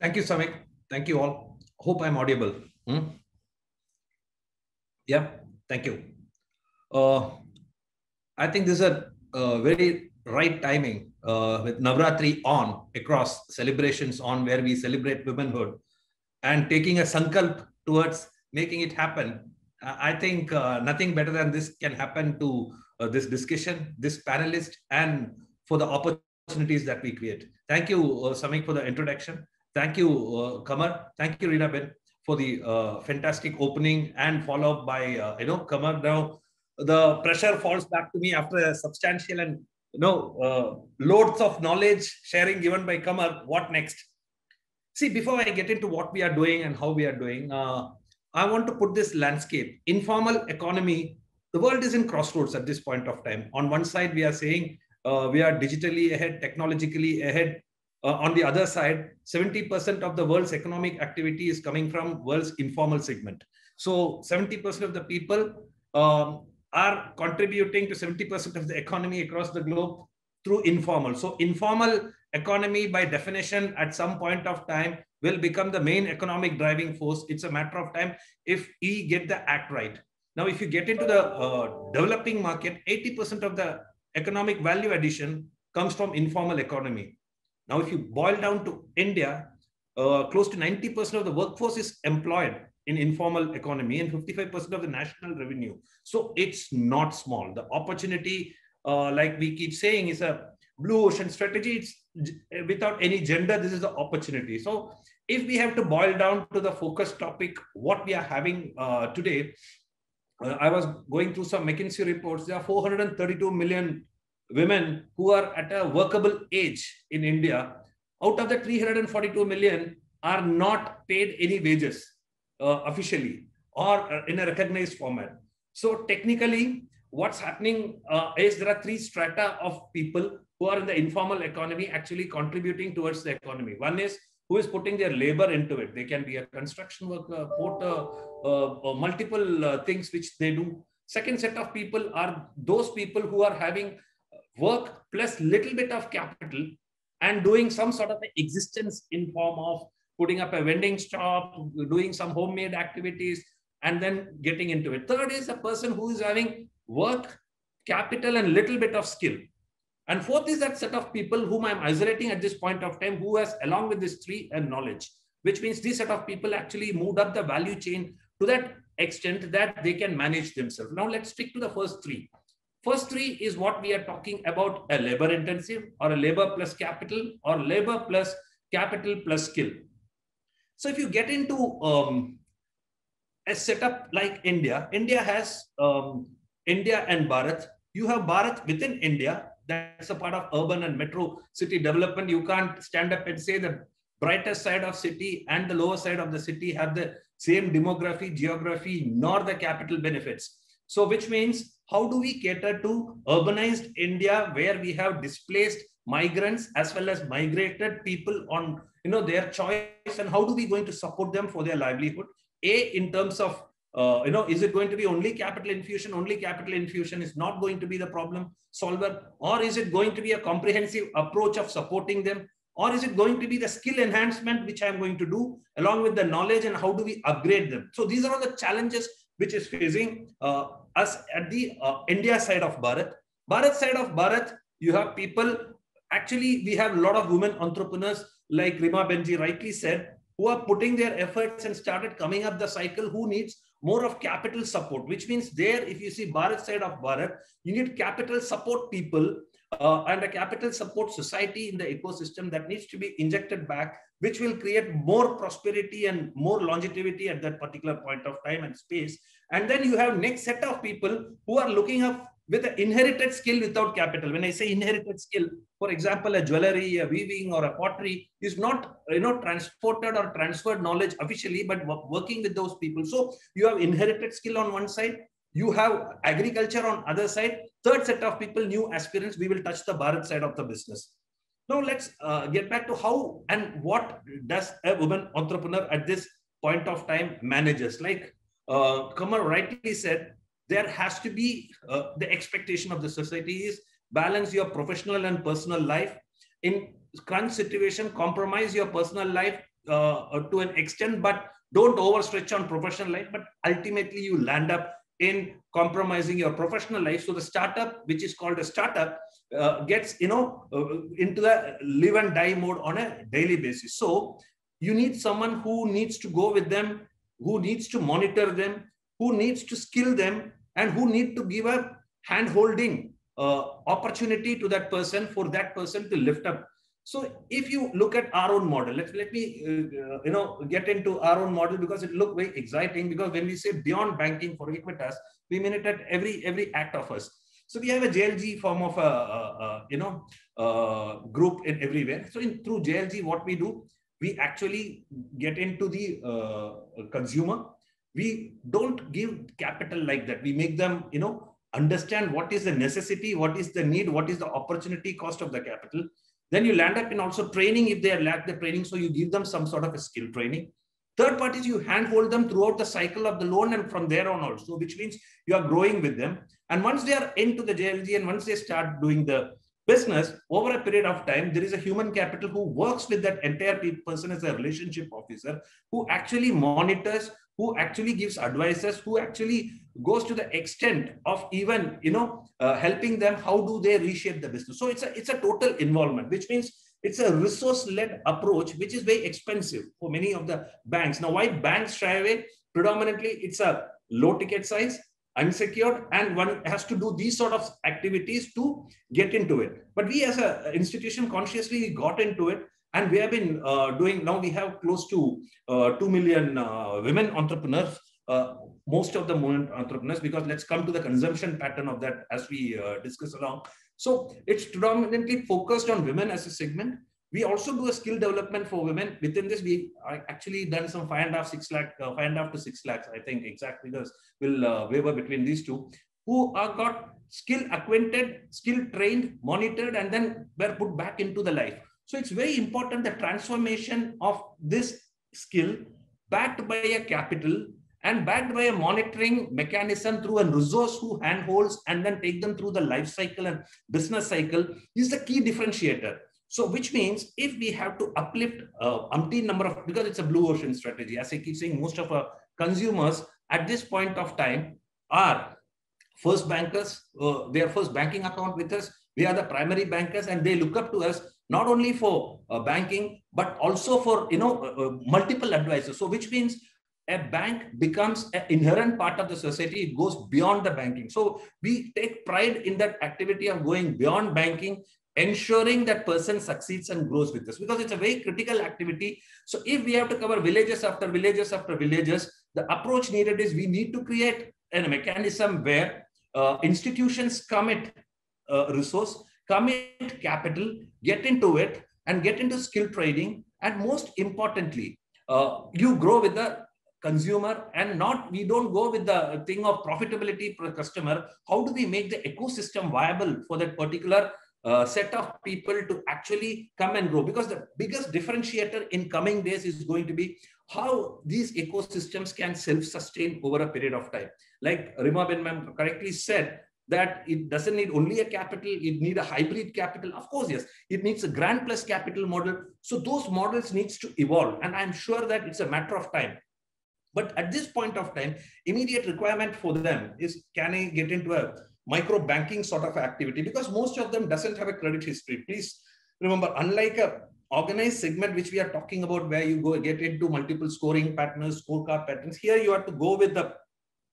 Thank you, Samik. Thank you all. Hope I'm audible. Hmm? Yeah, thank you. Uh, I think this is a, a very right timing uh, with Navratri on across celebrations on where we celebrate womanhood and taking a sankalp towards making it happen. I think uh, nothing better than this can happen to uh, this discussion, this panelist, and for the opportunities that we create. Thank you, uh, Samik, for the introduction. Thank you, uh, Qamar. Thank you, Rina Ben, for the uh, fantastic opening and follow up by, uh, you know, Qamar. Now, the pressure falls back to me after a substantial and, you know, uh, loads of knowledge sharing given by Qamar. What next? See, before I get into what we are doing and how we are doing, uh, I want to put this landscape. Informal economy, the world is in crossroads at this point of time. On one side, we are saying uh, we are digitally ahead, technologically ahead. Uh, on the other side, 70% of the world's economic activity is coming from world's informal segment. So 70% of the people um, are contributing to 70% of the economy across the globe through informal. So informal economy by definition at some point of time will become the main economic driving force. It's a matter of time if we get the act right. Now, if you get into the uh, developing market, 80% of the economic value addition comes from informal economy. Now, if you boil down to India, uh, close to 90% of the workforce is employed in informal economy and 55% of the national revenue. So it's not small. The opportunity, uh, like we keep saying, is a blue ocean strategy. It's without any gender, this is the opportunity. So if we have to boil down to the focus topic, what we are having uh, today, uh, I was going through some McKinsey reports. There are 432 million women who are at a workable age in India. Out of the 342 million are not paid any wages uh, officially or uh, in a recognized format. So technically, what's happening uh, is there are three strata of people who are in the informal economy actually contributing towards the economy. One is who is putting their labor into it. They can be a construction worker, porter, uh, uh, multiple uh, things which they do. Second set of people are those people who are having work plus little bit of capital and doing some sort of existence in form of putting up a vending shop, doing some homemade activities, and then getting into it. Third is a person who is having work, capital, and little bit of skill. And fourth is that set of people whom I'm isolating at this point of time, who has, along with this three, and knowledge, which means this set of people actually moved up the value chain to that extent that they can manage themselves. Now let's stick to the first three. First three is what we are talking about a labor intensive or a labor plus capital or labor plus capital plus skill. So if you get into um, a setup like India, India has um, India and Bharat. You have Bharat within India. That's a part of urban and metro city development. You can't stand up and say the brightest side of city and the lower side of the city have the same demography, geography, nor the capital benefits. So which means how do we cater to urbanized India where we have displaced migrants as well as migrated people on you know their choice and how do we going to support them for their livelihood a in terms of uh, you know is it going to be only capital infusion? Only capital infusion is not going to be the problem solver? Or is it going to be a comprehensive approach of supporting them? Or is it going to be the skill enhancement which i'm going to do along with the knowledge and how do we upgrade them? So these are all the challenges which is facing uh, us at the uh, india side of bharat. Bharat side of bharat you have people actually we have a lot of women entrepreneurs like Reema benji rightly said who are putting their efforts and started coming up the cycle who needs more of capital support which means there if you see bharat side of bharat you need capital support people uh, and a capital support society in the ecosystem that needs to be injected back which will create more prosperity and more longevity at that particular point of time and space. And then you have next set of people who are looking up with an inherited skill without capital. When I say inherited skill, for example, a jewelry, a weaving, or a pottery is not you know transported or transferred knowledge officially, but working with those people. So you have inherited skill on one side, you have agriculture on other side. Third set of people, new aspirants. We will touch the Bharat side of the business. Now let's uh, get back to how and what does a woman entrepreneur at this point of time manages. Like uh, Kamal rightly said, there has to be uh, the expectation of the society is balance your professional and personal life. In crunch situation compromise your personal life uh, to an extent but don't overstretch on professional life but ultimately you land up in compromising your professional life. So the startup which is called a startup uh, gets you know uh, into the live and die mode on a daily basis. So you need someone who needs to go with them who needs to monitor them who needs to skill them and who need to give a hand holding uh, opportunity to that person for that person to lift up. So if you look at our own model let, let me uh, you know get into our own model because it looked very exciting because when we say beyond banking for equitas we mean it at every every act of us. So we have a jlg form of a, a, a you know uh, group in everywhere. So in through jlg what we do we actually get into the uh, consumer we don't give capital like that. We make them you know understand what is the necessity what is the need what is the opportunity cost of the capital. Then you land up in also training if they lack the training so you give them some sort of a skill training. Third part is you handhold them throughout the cycle of the loan and from there on also which means you are growing with them. And once they are into the jlg and once they start doing the business over a period of time there is a human capital who works with that entire person as a relationship officer who actually monitors who actually gives advices who actually goes to the extent of even you know uh, helping them how do they reshape the business? So it's a it's a total involvement which means it's a resource led approach which is very expensive for many of the banks. Now why banks shy away? Predominantly it's a low ticket size unsecured and one has to do these sort of activities to get into it. But we as an institution consciously got into it and we have been uh, doing, now we have close to uh, 2 million uh, women entrepreneurs, most of the women entrepreneurs, because let's come to the consumption pattern of that as we discuss along. So it's predominantly focused on women as a segment. We also do a skill development for women. Within this, we actually done some five and a half, six lakh, uh, five and a half to six lakhs, I think exact figures will uh, waver between these two, who are got skill acquainted, skill trained, monitored, and then were put back into the life. So it's very important the transformation of this skill backed by a capital and backed by a monitoring mechanism through a resource who handholds and then take them through the life cycle and business cycle is the key differentiator. So which means if we have to uplift uh, umpteen number of, because it's a blue ocean strategy, as I keep saying, most of our consumers at this point of time are first bankers, uh, their first banking account with us. We are the primary bankers and they look up to us not only for uh, banking, but also for, you know, uh, uh multiple advisors. So which means a bank becomes an inherent part of the society. It goes beyond the banking. So we take pride in that activity of going beyond banking, ensuring that person succeeds and grows with us because it's a very critical activity. So if we have to cover villages after villages after villages, the approach needed is we need to create a mechanism where uh, institutions commit uh, resource, commit capital, get into it and get into skill training. And most importantly, uh, you grow with the consumer and not we don't go with the thing of profitability per customer. How do we make the ecosystem viable for that particular uh, set of people to actually come and grow? Because the biggest differentiator in coming days is going to be how these ecosystems can self-sustain over a period of time. Like Reema Ben correctly said that it doesn't need only a capital, it need a hybrid capital. Of course, yes, it needs a grant plus capital model. So those models needs to evolve. And I'm sure that it's a matter of time. But at this point of time, immediate requirement for them is, can I get into a micro banking sort of activity? Because most of them doesn't have a credit history. Please remember, unlike a organized segment, which we are talking about, where you go get into multiple scoring patterns, scorecard patterns, here you have to go with the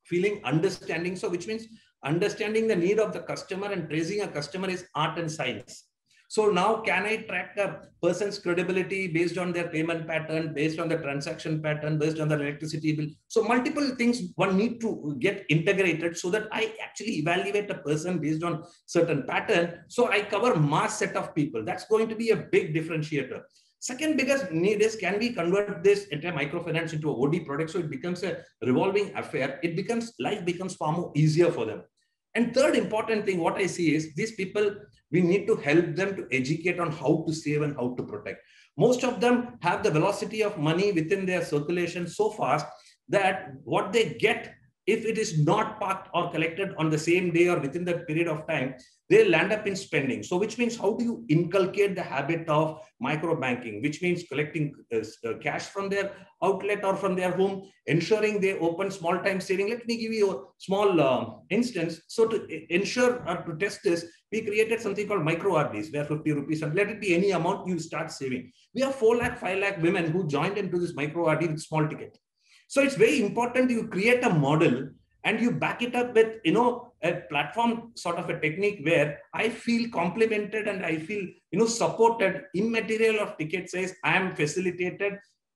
feeling understanding. So which means understanding the need of the customer and tracing a customer is art and science. So now can I track a person's credibility based on their payment pattern, based on the transaction pattern, based on the electricity bill? So multiple things one need to get integrated so that I actually evaluate a person based on certain pattern. So I cover mass set of people. That's going to be a big differentiator. Second biggest need is can we convert this entire microfinance into a OD product so it becomes a revolving affair? It becomes life becomes far more easier for them. And third important thing, what I see is these people we need to help them to educate on how to save and how to protect. Most of them have the velocity of money within their circulation so fast that what they get, if it is not parked or collected on the same day or within that period of time, they land up in spending. So which means how do you inculcate the habit of micro banking, which means collecting uh, uh, cash from their outlet or from their home, ensuring they open small time saving. Let me give you a small uh, instance. So to ensure or to test this, we created something called micro RDs, where 50 rupees and let it be any amount you start saving. We have 4 lakh, 5 lakh women who joined into this micro RD with small ticket. So it's very important you create a model and you back it up with you know a platform sort of a technique where i feel complimented and i feel you know supported immaterial of ticket says i am facilitated.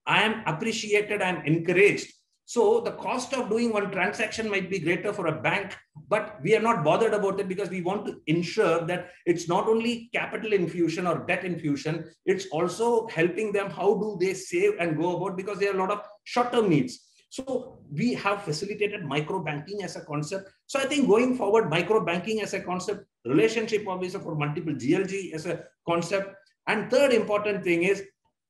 I am appreciated i am encouraged. So the cost of doing one transaction might be greater for a bank but we are not bothered about it because we want to ensure that it's not only capital infusion or debt infusion it's also helping them how do they save and go about because there are a lot of short term needs so we have facilitated micro banking as a concept. So I think going forward, micro banking as a concept, relationship officer for multiple JLG as a concept. And third important thing is,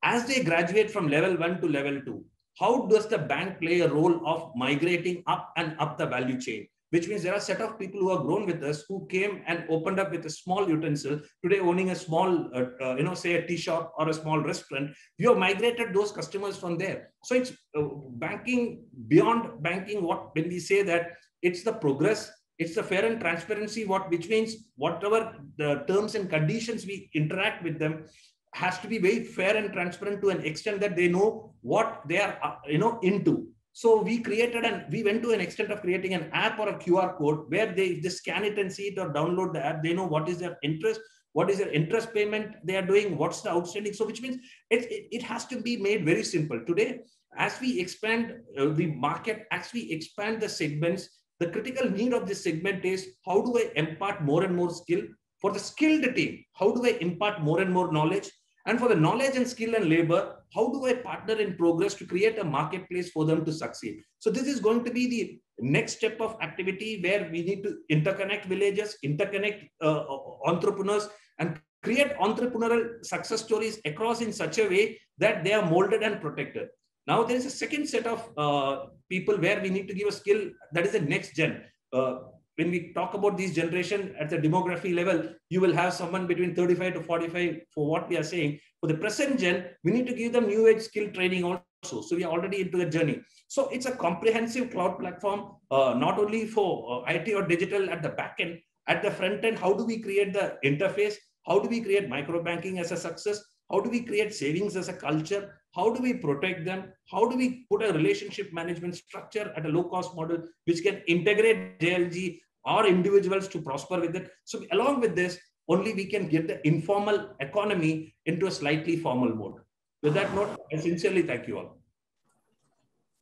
as they graduate from level one to level two, how does the bank play a role of migrating up and up the value chain? Which means there are a set of people who are grown with us who came and opened up with a small utensil. Today owning a small uh, uh, you know say a tea shop or a small restaurant you have migrated those customers from there. So it's uh, banking beyond banking what when we say that it's the progress it's the fair and transparency what which means whatever the terms and conditions we interact with them has to be very fair and transparent to an extent that they know what they are uh, you know into so we created and we went to an extent of creating an app or a QR code where they just scan it and see it or download the app. They know what is their interest, what is their interest payment they are doing, what's the outstanding. So which means it, it, it has to be made very simple. Today, as we expand uh, the market, as we expand the segments, the critical need of this segment is how do I impart more and more skill? For the skilled team, how do I impart more and more knowledge? And for the knowledge and skill and labor, how do I partner in progress to create a marketplace for them to succeed? So this is going to be the next step of activity where we need to interconnect villages, interconnect uh, entrepreneurs and create entrepreneurial success stories across in such a way that they are molded and protected. Now there is a second set of uh, people where we need to give a skill that is the next gen. Uh, when we talk about this generation at the demography level, you will have someone between 35 to 45 for what we are saying. For the present gen, we need to give them new age skill training also. So we are already into the journey. So it's a comprehensive cloud platform, uh, not only for uh, IT or digital at the back end, at the front end, how do we create the interface? How do we create micro banking as a success? How do we create savings as a culture? How do we protect them? How do we put a relationship management structure at a low cost model which can integrate JLG or individuals to prosper with it? So along with this, only we can get the informal economy into a slightly formal mode. With that note, I sincerely thank you all.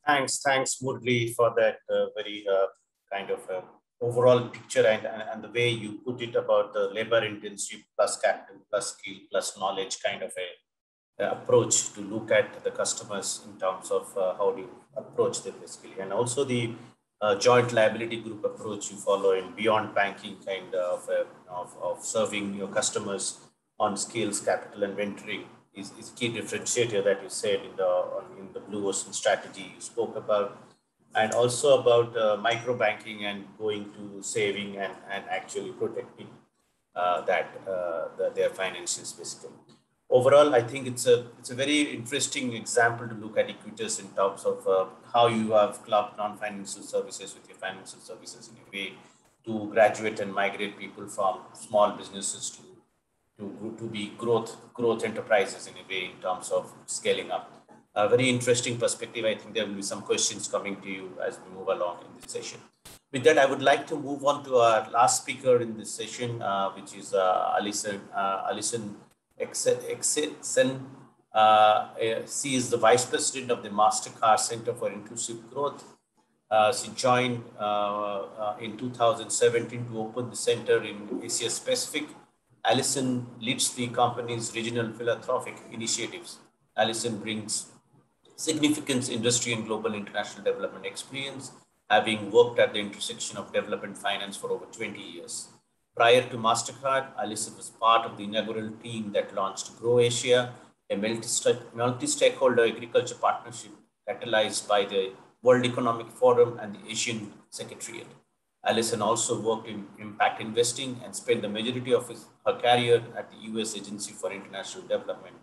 Thanks, thanks, Murli, for that uh, very uh, kind of uh, overall picture and, and, and, the way you put it about the labor intensive plus capital plus skill plus knowledge kind of a, approach to look at the customers in terms of uh, how do you approach them basically and also the uh, joint liability group approach you follow in beyond banking kind of, uh, of, of serving your customers on skills capital and mentoring is, is key differentiator that you said in the in the blue ocean strategy you spoke about and also about uh, micro banking and going to saving and, and actually protecting uh, that uh, the, their finances basically. Overall, I think it's a it's a very interesting example to look at Equitas in terms of uh, how you have clubbed non-financial services with your financial services in a way to graduate and migrate people from small businesses to to, to be growth growth enterprises in a way in terms of scaling up a very interesting perspective. I think there will be some questions coming to you as we move along in this session. With that, I would like to move on to our last speaker in this session, uh, which is uh, Alison, uh, Alison Uh, uh, she is the Vice President of the MasterCard Center for Inclusive Growth. Uh, she joined uh, uh, in 2017 to open the center in Asia Pacific. Allison leads the company's regional philanthropic initiatives. Allison brings significant industry and global international development experience, having worked at the intersection of development finance for over 20 years. Prior to MasterCard, Alison was part of the inaugural team that launched Grow Asia, a multi-stakeholder agriculture partnership catalyzed by the World Economic Forum and the ASEAN Secretariat. Alison also worked in impact investing and spent the majority of his, her career at the US Agency for International Development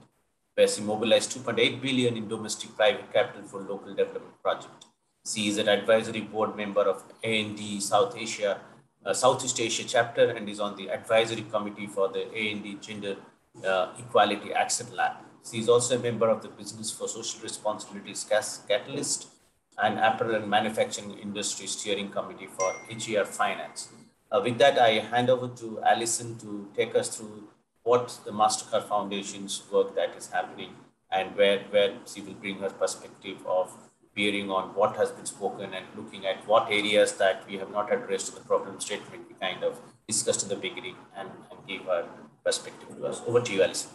where she mobilized 2.8 billion in domestic private capital for local development projects. She is an advisory board member of ANDE South Asia, uh, Southeast Asia chapter and is on the advisory committee for the ANDE Gender uh, Equality Action Lab. She is also a member of the Business for Social Responsibilities Catalyst and Apparel and Manufacturing Industry Steering Committee for HER Finance. Uh, with that, I hand over to Alison to take us through what the MasterCard Foundation's work that is happening and where, where she will bring her perspective of bearing on what has been spoken and looking at what areas that we have not addressed in the problem statement we kind of discussed in the beginning and, and give her perspective to us. Over to you, Alison.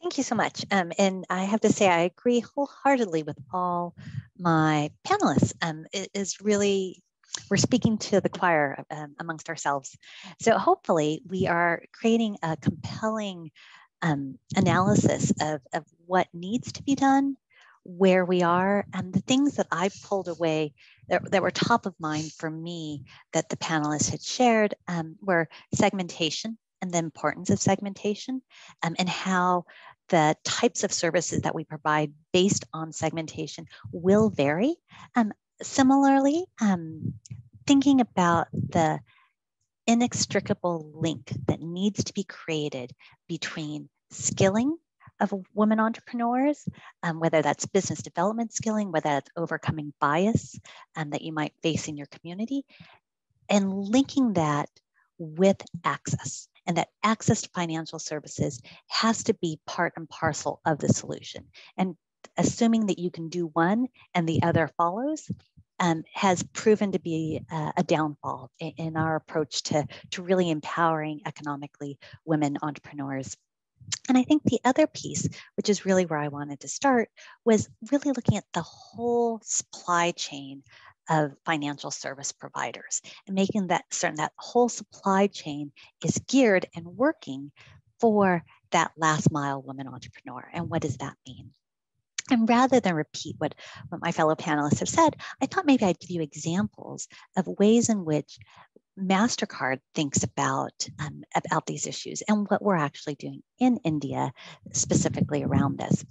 Thank you so much. Um, and I have to say, I agree wholeheartedly with all my panelists. Um, it is really we're speaking to the choir um, amongst ourselves. So hopefully we are creating a compelling um, analysis of, of what needs to be done, where we are, and the things that I pulled away that, that were top of mind for me that the panelists had shared um, were segmentation and the importance of segmentation um, and how the types of services that we provide based on segmentation will vary. Um, similarly, um, thinking about the inextricable link that needs to be created between skilling of women entrepreneurs, um, whether that's business development skilling, whether that's overcoming bias um, that you might face in your community, and linking that with access. And that access to financial services has to be part and parcel of the solution. And assuming that you can do one and the other follows um, has proven to be a, a downfall in, in, our approach to, to really empowering economically women entrepreneurs. And I think the other piece, which is really where I wanted to start, was really looking at the whole supply chain of financial service providers and making that certain that whole supply chain is geared and working for that last mile woman entrepreneur. And what does that mean? And rather than repeat what, what my fellow panelists have said, I thought maybe I'd give you examples of ways in which MasterCard thinks about, um, about these issues and what we're actually doing in India specifically around this.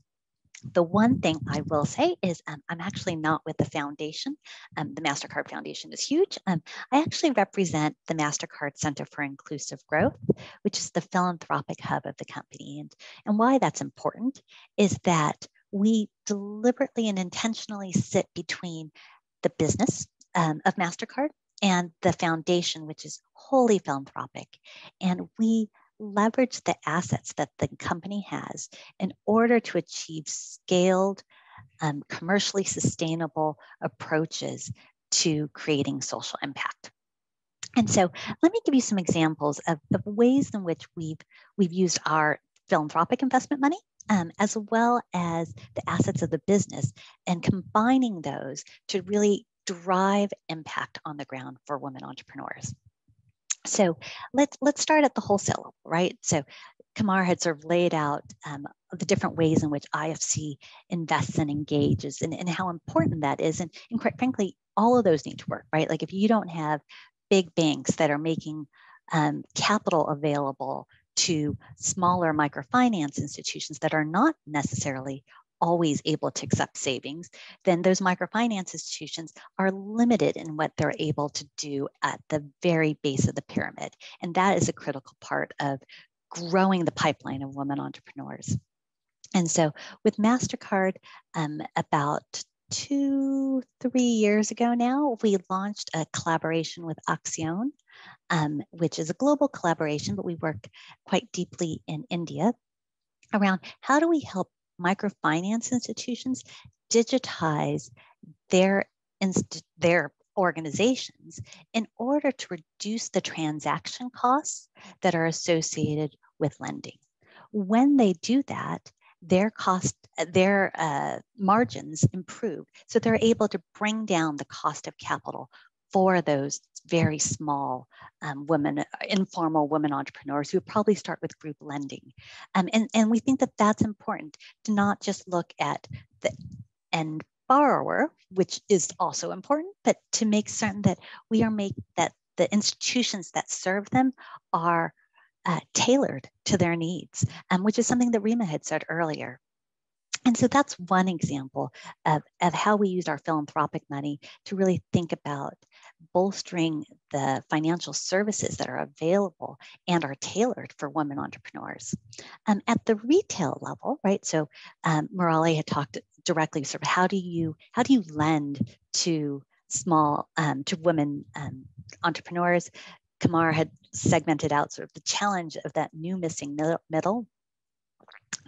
The one thing I will say is um, I'm actually not with the foundation. Um, the MasterCard Foundation is huge. Um, I actually represent the MasterCard Center for Inclusive Growth, which is the philanthropic hub of the company. And, and why that's important is that we deliberately and intentionally sit between the business um, of MasterCard and the foundation, which is wholly philanthropic. And we leverage the assets that the company has in order to achieve scaled, um, commercially sustainable approaches to creating social impact. And so let me give you some examples of, of ways in which we've, we've used our philanthropic investment money um, as well as the assets of the business and combining those to really drive impact on the ground for women entrepreneurs. So let's let's start at the wholesale level, right? So Qamar had sort of laid out um, the different ways in which IFC invests and engages and, and how important that is. And, and quite frankly, all of those need to work, right? Like if you don't have big banks that are making um, capital available to smaller microfinance institutions that are not necessarily always able to accept savings, then those microfinance institutions are limited in what they're able to do at the very base of the pyramid. And that is a critical part of growing the pipeline of women entrepreneurs. And so with MasterCard, um, about two, three years ago now, we launched a collaboration with Accion, um, which is a global collaboration, but we work quite deeply in India around how do we help microfinance institutions digitize their, inst- their organizations in order to reduce the transaction costs that are associated with lending. When they do that, their cost, their uh, margins improve. So they're able to bring down the cost of capital for those very small um, women, informal women entrepreneurs who probably start with group lending. Um, and, and we think that that's important to not just look at the end borrower, which is also important, but to make certain that we are make that the institutions that serve them are uh, tailored to their needs, um, which is something that Reema had said earlier. And so that's one example of, of how we use our philanthropic money to really think about bolstering the financial services that are available and are tailored for women entrepreneurs. Um, at the retail level, right? So um, Murali had talked directly sort of how do you how do you lend to small um, to women um, entrepreneurs Qamar had segmented out sort of the challenge of that new missing middle.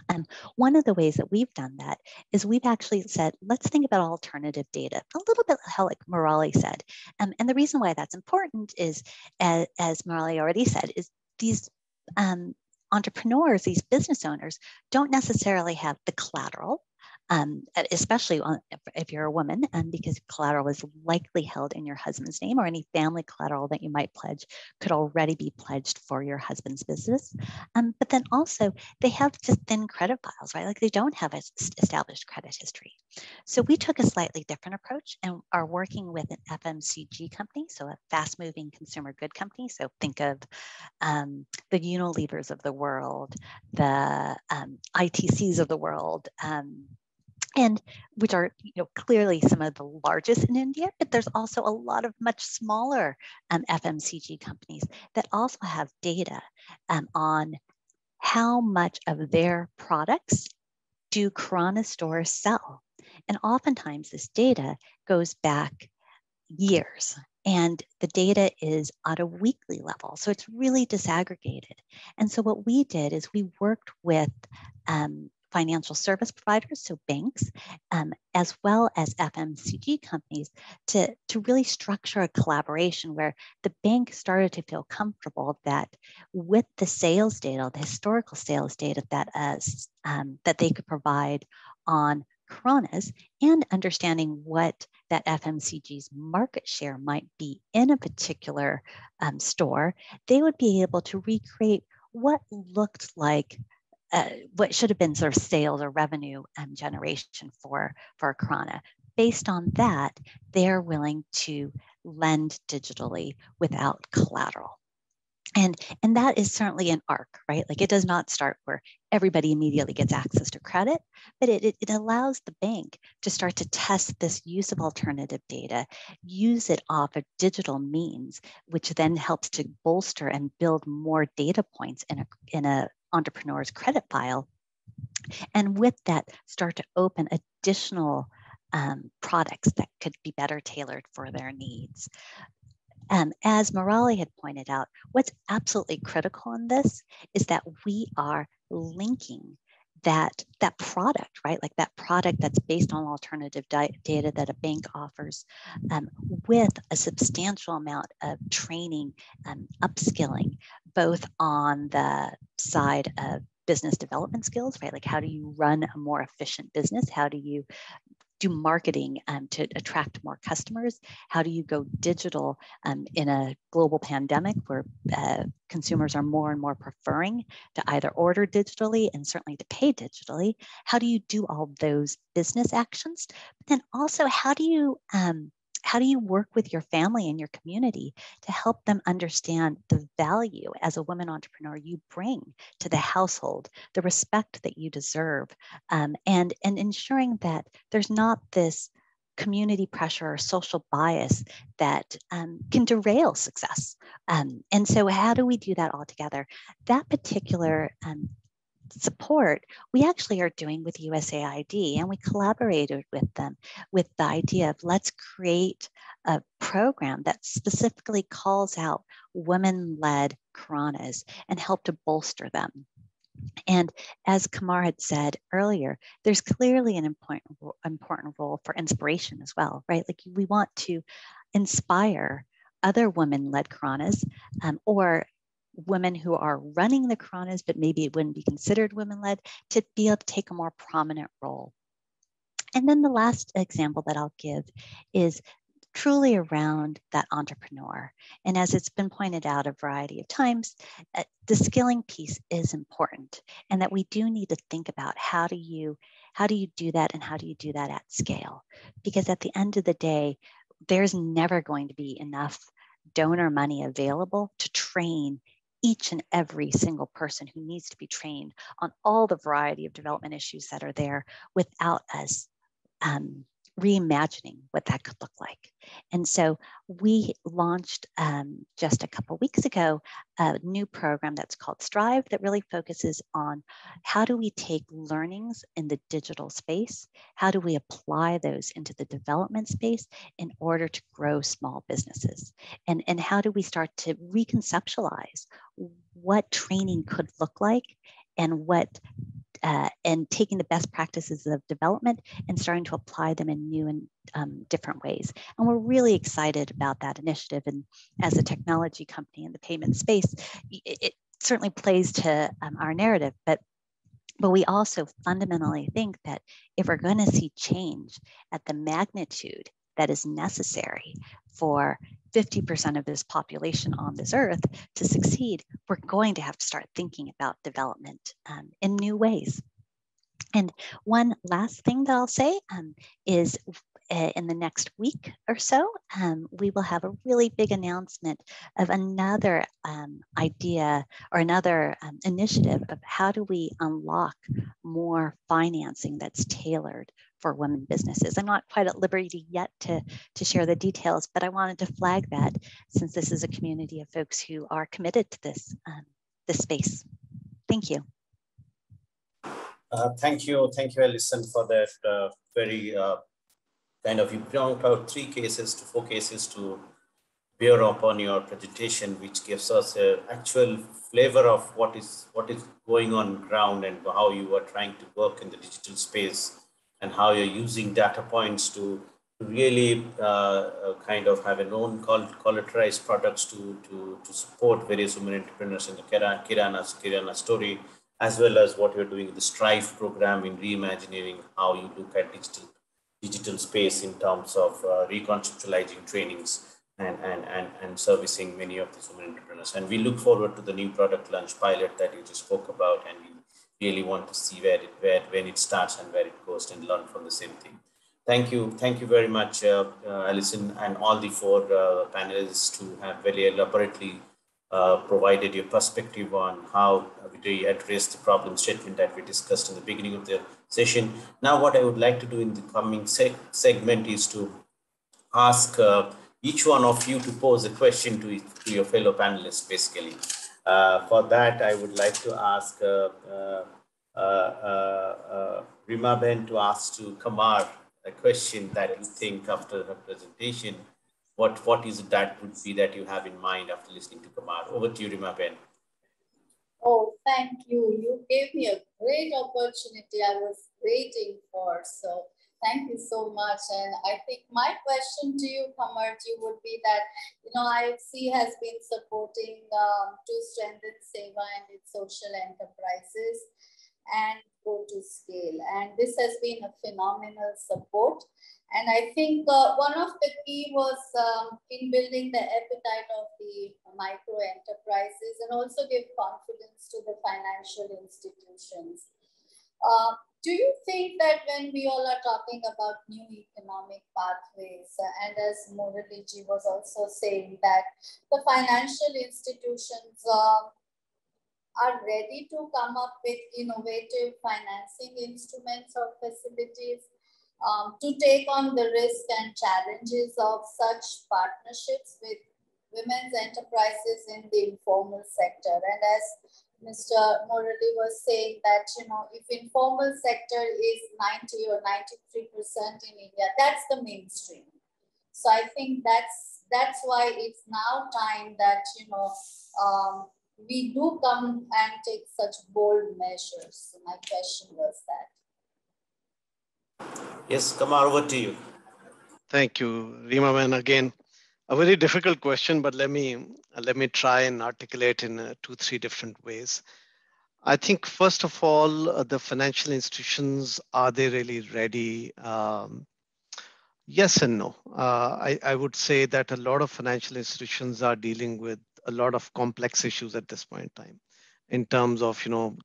And one of the ways that we've done that is we've actually said, let's think about alternative data, a little bit how like Murali said. Um, and the reason why that's important is, as, as Murali already said, is these um, entrepreneurs, these business owners don't necessarily have the collateral um, especially if you're a woman, and because collateral is likely held in your husband's name or any family collateral that you might pledge could already be pledged for your husband's business. Um, but then also they have just thin credit files, right? Like they don't have an established credit history. So we took a slightly different approach and are working with an FMCG company, so a fast moving consumer good company. So think of um, the Unilevers of the world, the um, ITCs of the world, um, and which are you know clearly some of the largest in India, but there's also a lot of much smaller um, FMCG companies that also have data um, on how much of their products do Kirana stores sell. And oftentimes this data goes back years and the data is at a weekly level. So it's really disaggregated. And so what we did is we worked with um, financial service providers, so banks, um, as well as FMCG companies, to, to really structure a collaboration where the bank started to feel comfortable that with the sales data, the historical sales data that, as, um, that they could provide on Kiranas and understanding what that FMCG's market share might be in a particular um, store, they would be able to recreate what looked like uh, what should have been sort of sales or revenue um, generation for for Kirana. Based on that, they're willing to lend digitally without collateral and and that is certainly an arc right like it does not start where everybody immediately gets access to credit but it, it, it, allows the bank to start to test this use of alternative data use it off of digital means which then helps to bolster and build more data points in a in a entrepreneur's credit file. And with that start to open additional um, products that could be better tailored for their needs. Um, as Murali had pointed out, what's absolutely critical in this is that we are linking that that product right? Like that product that's based on alternative data that a bank offers um, with a substantial amount of training and um, upskilling both on the side of business development skills right like how do you run a more efficient business how do you do marketing um, to attract more customers? How do you go digital um, in a global pandemic where uh, consumers are more and more preferring to either order digitally and certainly to pay digitally? How do you do all those business actions? But then also, how do you um, how do you work with your family and your community to help them understand the value as a woman entrepreneur you bring to the household, the respect that you deserve, um, and, and ensuring that there's not this community pressure or social bias that um, can derail success. Um, and so, how do we do that all together? That particular um, support we actually are doing with USAID and we collaborated with them with the idea of let's create a program that specifically calls out women-led Kiranas and help to bolster them. And as Qamar had said earlier, there's clearly an important, important role for inspiration as well, right? Like we want to inspire other women-led Kiranas um, or women who are running the Kiranas, but maybe it wouldn't be considered women led, to be able to take a more prominent role. And then the last example that I'll give is truly around that entrepreneur. And as it's been pointed out a variety of times, uh, the skilling piece is important and that we do need to think about how do you how do you do that and how do you do that at scale? Because at the end of the day, there's never going to be enough donor money available to train each and every single person who needs to be trained on all the variety of development issues that are there without us um, reimagining what that could look like. And so we launched um, just a couple weeks ago a new program that's called Strive that really focuses on how do we take learnings in the digital space, how do we apply those into the development space in order to grow small businesses, and, and how do we start to reconceptualize what training could look like and what uh, and taking the best practices of development and starting to apply them in new and um, different ways. And we're really excited about that initiative. And as a technology company in the payment space, it, it certainly plays to um, our narrative, but but we also fundamentally think that if we're going to see change at the magnitude that is necessary for 50% of this population on this earth to succeed, we're going to have to start thinking about development um, in new ways. And one last thing that I'll say um, is uh, in the next week or so, um, we will have a really big announcement of another um, idea or another um, initiative of how do we unlock more financing that's tailored for women businesses. I'm not quite at liberty yet to, to share the details, but I wanted to flag that since this is a community of folks who are committed to this, um, this space. Thank you. Uh, thank you. Thank you, Alison, for that uh, very uh, kind of, you brought out three cases to four cases to bear upon your presentation, which gives us an actual flavor of what is what is going on ground and how you are trying to work in the digital space and how you're using data points to really uh, uh, kind of have an own collateralized products to, to, to support various women entrepreneurs in the Kirana, Kirana story, as well as what you're doing in the Strive program in reimagining how you look at digital digital space in terms of uh, reconceptualizing trainings and, and, and, and servicing many of these women entrepreneurs. And we look forward to the new product launch pilot that you just spoke about, and really want to see where it, where, when it starts and where it goes and learn from the same thing. Thank you. Thank you very much, uh, uh, Alison, and all the four uh, panelists who have very elaborately uh, provided your perspective on how we address the problem statement that we discussed in the beginning of the session. Now, what I would like to do in the coming seg segment is to ask uh, each one of you to pose a question to, to your fellow panelists, basically. Uh, for that, I would like to ask uh, uh, Reema Ben to ask to Qamar a question that you think after her presentation what what is that would be that you have in mind after listening to Qamar? Over to you, Reema Ben. Oh, thank you. You gave me a great opportunity I was waiting for. So thank you so much. And I think my question to you, Qamarji, would be that, you know, IFC has been supporting um, to strengthen SEWA and its social enterprises and go to scale. And this has been a phenomenal support. And I think uh, one of the key was um, in building the appetite of the micro enterprises and also give confidence to the financial institutions. Uh, do you think that when we all are talking about new economic pathways, uh, and as Muraliji was also saying that the financial institutions uh, are ready to come up with innovative financing instruments or facilities um, to take on the risk and challenges of such partnerships with women's enterprises in the informal sector. And as Mr. Murali was saying that, you know, if informal sector is 90 or 93% in India, that's the mainstream. So I think that's that's why it's now time that, you know, um, we do come and take such bold measures. So my question was that. Yes, Qamar, over to you. Thank you, Reema man. Again, a very difficult question, but let me let me try and articulate in uh, two, three different ways. I think first of all, uh, the financial institutions are they really ready? Um, yes and no. Uh, I, I would say that a lot of financial institutions are dealing with a lot of complex issues at this point in time, in terms of you know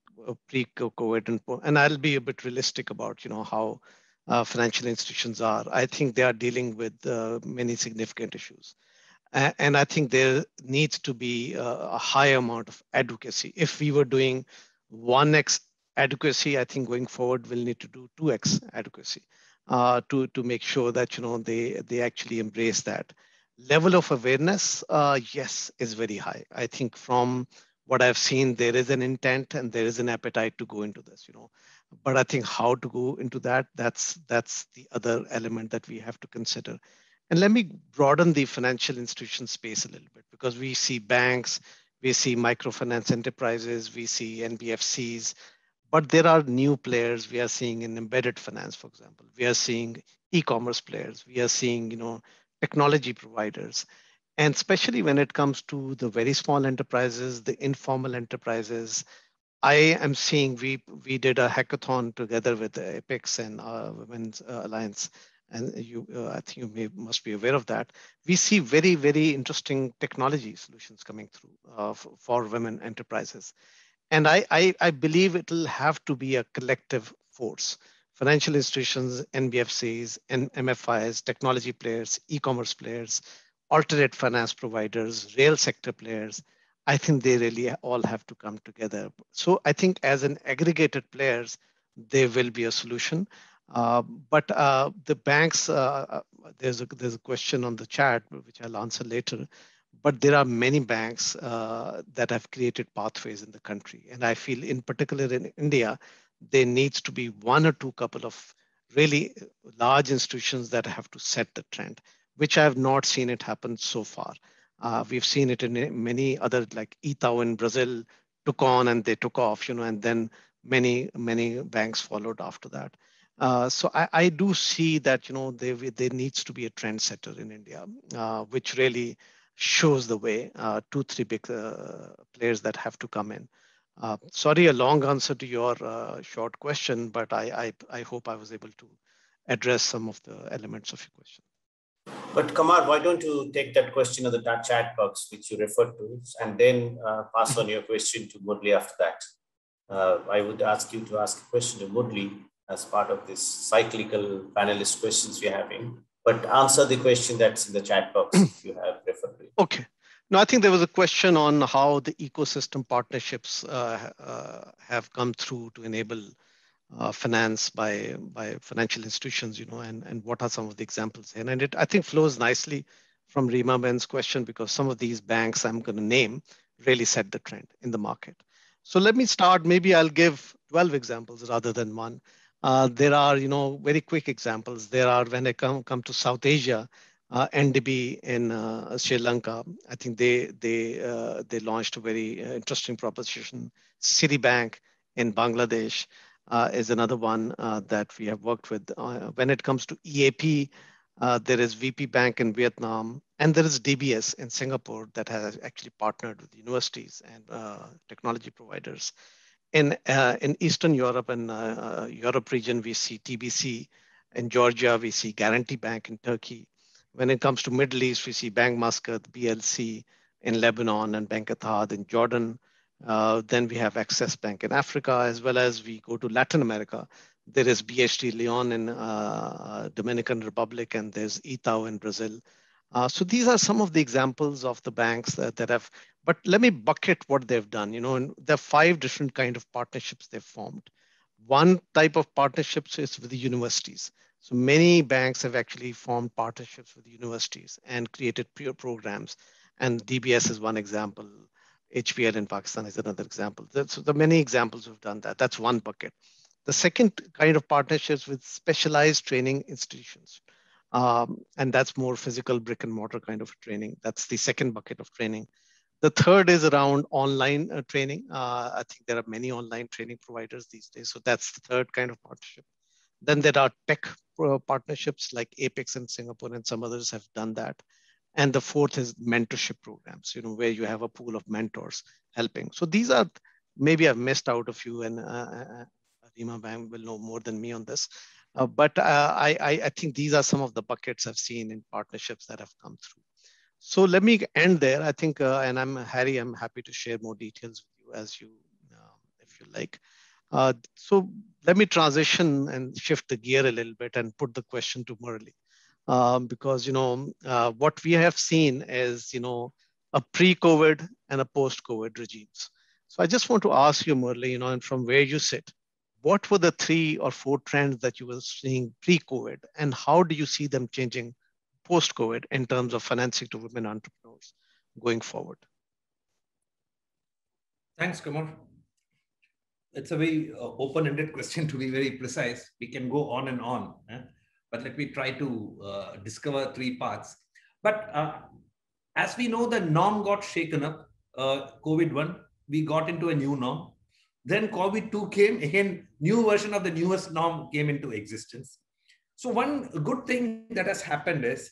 pre-COVID and and I'll be a bit realistic about you know how uh, financial institutions are. I think they are dealing with uh, many significant issues. and I think there needs to be a, a high amount of advocacy. If we were doing 1x adequacy, I think going forward we'll need to do 2x adequacy uh, to, to make sure that you know they, they actually embrace that. Level of awareness, uh, yes, is very high. I think from what I've seen, there is an intent and there is an appetite to go into this. You know, but I think how to go into that, that's, that's the other element that we have to consider. And let me broaden the financial institution space a little bit because we see banks, we see microfinance enterprises, we see NBFCs, but there are new players we are seeing in embedded finance, for example. We are seeing e-commerce players. We are seeing, you know, technology providers. And especially when it comes to the very small enterprises, the informal enterprises, I am seeing we we did a hackathon together with APIX and uh, Women's uh, Alliance, and you uh, I think you may must be aware of that. We see very very interesting technology solutions coming through uh, for, for women enterprises, and I, I I believe it will have to be a collective force. Financial institutions, NBFCs, and MFIs, technology players, e-commerce players, alternate finance providers, rail sector players, I think they really all have to come together. So I think as an aggregated players, there will be a solution. Uh, but uh, the banks, uh, uh, there's a there's a question on the chat which I'll answer later. But there are many banks uh, that have created pathways in the country, and I feel, in particular in India, there needs to be one or two couple of really large institutions that have to set the trend, which I have not seen it happen so far. Uh, we've seen it in many other, like Itaú in Brazil took on and they took off, you know, and then many, many banks followed after that. Uh, so I, I, do see that, you know, there, there needs to be a trendsetter in India, uh, which really shows the way, uh, two, three big uh, players that have to come in. Uh, sorry, a long answer to your short question, but I, I, I hope I was able to address some of the elements of your question. But Qamar, why don't you take that question of the chat box which you referred to, and then uh, pass on your question to Murli after that? uh, I would ask you to ask a question to Murli as part of this cyclical panelist questions we're having. But answer the question that's in the chat box if you have referred to it. Okay. No, I think there was a question on how the ecosystem partnerships uh, uh, have come through to enable uh, finance by by financial institutions, you know, and, and what are some of the examples And and it, I think, flows nicely from Reema Ben's question because some of these banks I'm going to name really set the trend in the market. So let me start. Maybe I'll give 12 examples rather than one. Uh, there are, you know, very quick examples. There are when I come come to South Asia, uh, NDB in uh, Sri Lanka. I think they they uh, they launched a very uh, interesting proposition. City Bank in Bangladesh uh, is another one uh, that we have worked with. Uh, when it comes to EAP, uh, there is VP Bank in Vietnam, and there is DBS in Singapore that has actually partnered with universities and technology providers. In, in Eastern Europe and Europe region, we see TBC. In Georgia, we see Garanti Bank in Turkey. When it comes to Middle East, we see Bank Muscat, BLC in Lebanon and Bank Etihad in Jordan. Uh, then we have Access Bank in Africa, as well as we go to Latin America. There is BHD Leon in uh, Dominican Republic, and there's Itaú in Brazil. Uh, so these are some of the examples of the banks that, that have, but let me bucket what they've done. You know, and there are five different kind of partnerships they've formed. One type of partnerships is with the universities. So many banks have actually formed partnerships with universities and created peer programs. And DBS is one example. HBL in Pakistan is another example. So the many examples who've done that. That's one bucket. The second kind of partnerships with specialized training institutions. Um, and that's more physical brick and mortar kind of training. That's the second bucket of training. The third is around online uh, training. Uh, I think there are many online training providers these days. So that's the third kind of partnership. Then there are tech uh, partnerships like APIX in Singapore and some others have done that. And the fourth is mentorship programs, you know, where you have a pool of mentors helping. So these are, maybe I've missed out a few and uh, uh, Reema Bang will know more than me on this. Uh, but uh, I, I, I, think these are some of the buckets I've seen in partnerships that have come through. So let me end there. I think, uh, and I'm Harry, I'm happy to share more details with you as you, if you like. Uh, so let me transition and shift the gear a little bit and put the question to Murli. Um, because, you know, uh, what we have seen is, you know, a pre-COVID and a post-COVID regimes. So I just want to ask you, Murli, you know, and from where you sit, what were the three or four trends that you were seeing pre-COVID and how do you see them changing post-COVID in terms of financing to women entrepreneurs going forward? Thanks, Kumar it's a very uh, open-ended question to be very precise. We can go on and on, eh? But let me try to uh, discover three parts. But uh, as we know, the norm got shaken up. Uh, COVID-1, we got into a new norm. Then COVID-2 came, again, new version of the newest norm came into existence. So one good thing that has happened is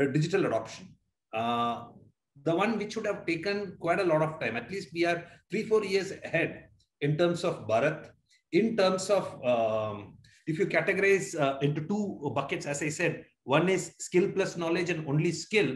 uh, digital adoption. Uh, the one which would have taken quite a lot of time, at least we are three, four years ahead in terms of Bharat, in terms of, um, if you categorize uh, into two buckets, as I said, one is skill plus knowledge and only skill.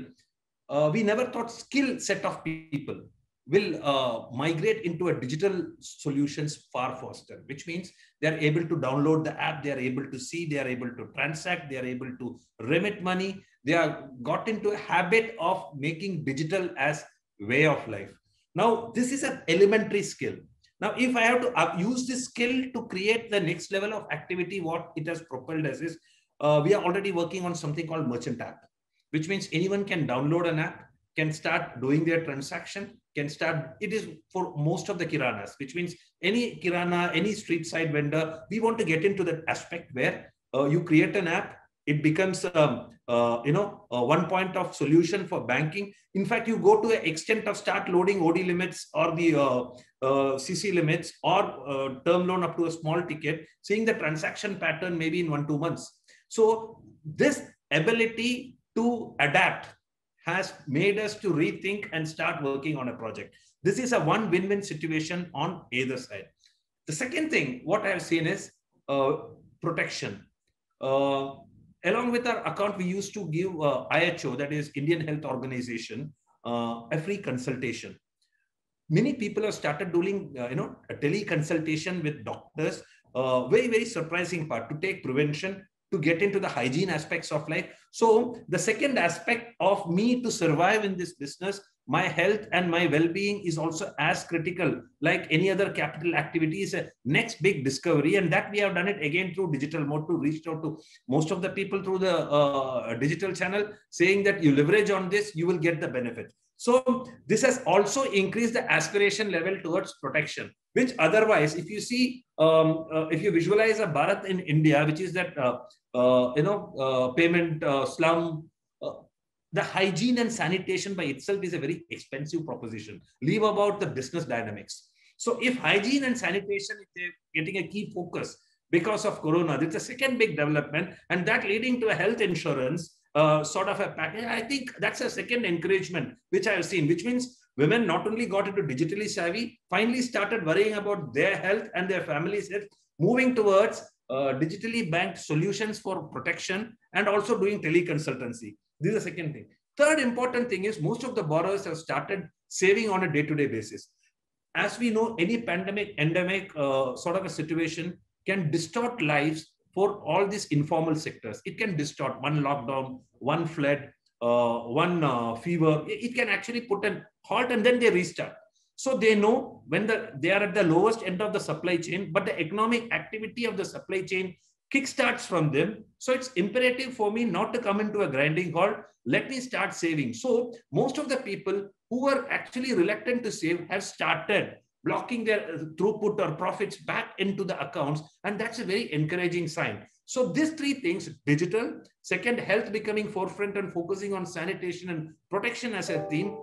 Uh, we never thought skill set of people will uh, migrate into a digital solutions far faster, which means they're able to download the app, they're able to see, they are able to transact, they are able to remit money. They are got into a habit of making digital as way of life. Now, this is an elementary skill. Now, if I have to uh, use this skill to create the next level of activity, what it has propelled us is uh, we are already working on something called merchant app, which means anyone can download an app, can start doing their transaction, can start. It is for most of the kiranas, which means any kirana, any street side vendor, we want to get into that aspect where uh, you create an app, it becomes um, uh, you know uh, one point of solution for banking in fact you go to an extent of start loading od limits or the uh, uh cc limits or uh, term loan up to a small ticket seeing the transaction pattern maybe in one two months. So this ability to adapt has made us to rethink and start working on a project. This is a one win-win situation on either side. The second thing what i have seen is uh, protection. Along with our account, we used to give uh, IHO, that is Indian Health Organization, uh, a free consultation. Many people have started doing, uh, you know, a teleconsultation with doctors. Uh, very, very surprising part to take prevention, to get into the hygiene aspects of life. So the second aspect of me to survive in this business my health and my well-being is also as critical like any other capital activity is a next big discovery and that we have done it again through digital mode to reach out to most of the people through the uh, digital channel saying that you leverage on this you will get the benefit so this has also increased the aspiration level towards protection which otherwise if you see um, uh, if you visualize a bharat in india which is that uh, uh you know uh, payment uh, slum the hygiene and sanitation by itself is a very expensive proposition. Leave about the business dynamics. So if hygiene and sanitation is getting a key focus because of corona, it's a second big development and that leading to a health insurance uh, sort of a package. I think that's a second encouragement which I have seen, which means women not only got into digitally savvy, finally started worrying about their health and their family's health, moving towards uh, digitally banked solutions for protection and also doing teleconsultancy. This is the second thing. Third important thing is most of the borrowers have started saving on a day-to-day basis. As we know, any pandemic, endemic uh, sort of a situation can distort lives for all these informal sectors. It can distort one lockdown, one flood, uh, one uh, fever. It can actually put a halt and then they restart. So they know when the, they are at the lowest end of the supply chain, but the economic activity of the supply chain kickstarts from them. So it's imperative for me not to come into a grinding halt. Let me start saving. So most of the people who were actually reluctant to save have started blocking their uh, throughput or profits back into the accounts. And that's a very encouraging sign. So these three things, digital, second, health becoming forefront and focusing on sanitation and protection as a theme,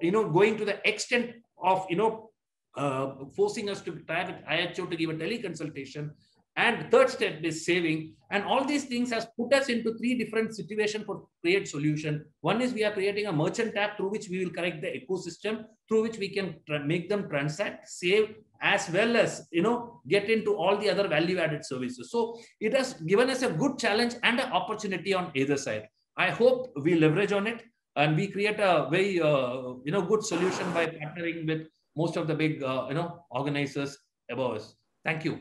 you know, going to the extent of, you know, uh, forcing us to private IHO to give a teleconsultation and third step is saving. And all these things has put us into three different situations for create solution. One is we are creating a merchant app through which we will correct the ecosystem, through which we can make them transact, save, as well as you know get into all the other value added services so it has given us a good challenge and an opportunity on either side i hope we leverage on it and we create a very uh, you know good solution by partnering with most of the big uh, you know organizers above us thank you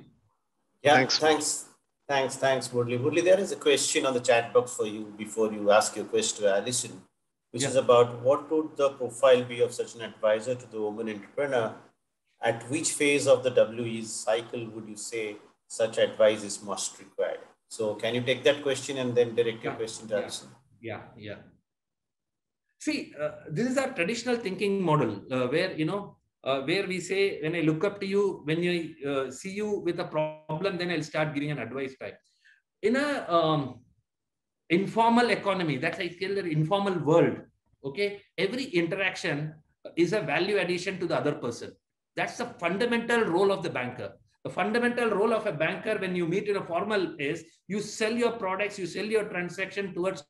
yeah, thanks. Thanks. Thanks, thanks, Murli. Murli, there is a question on the chat box for you before you ask your question to Alison, which yeah. is about what would the profile be of such an advisor to the woman entrepreneur? At which phase of the WE cycle would you say such advice is most required? So can you take that question and then direct your question to yeah. Alison? Yeah, yeah. See, uh, this is our traditional thinking model uh, where, you know, uh, where we say, when I look up to you, when you uh, see you with a problem, then I'll start giving an advice type. In a um, informal economy, that's I call the informal world, okay, every interaction is a value addition to the other person. That's the fundamental role of the banker. The fundamental role of a banker when you meet in a formal is you sell your products, you sell your transaction towards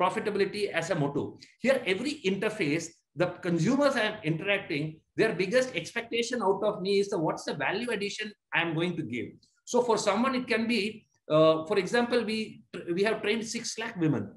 profitability as a motto. Here, every interface, the consumers are interacting their biggest expectation out of me is the what's the value addition I'm going to give. So for someone, it can be, uh, for example, we we have trained six lakh women.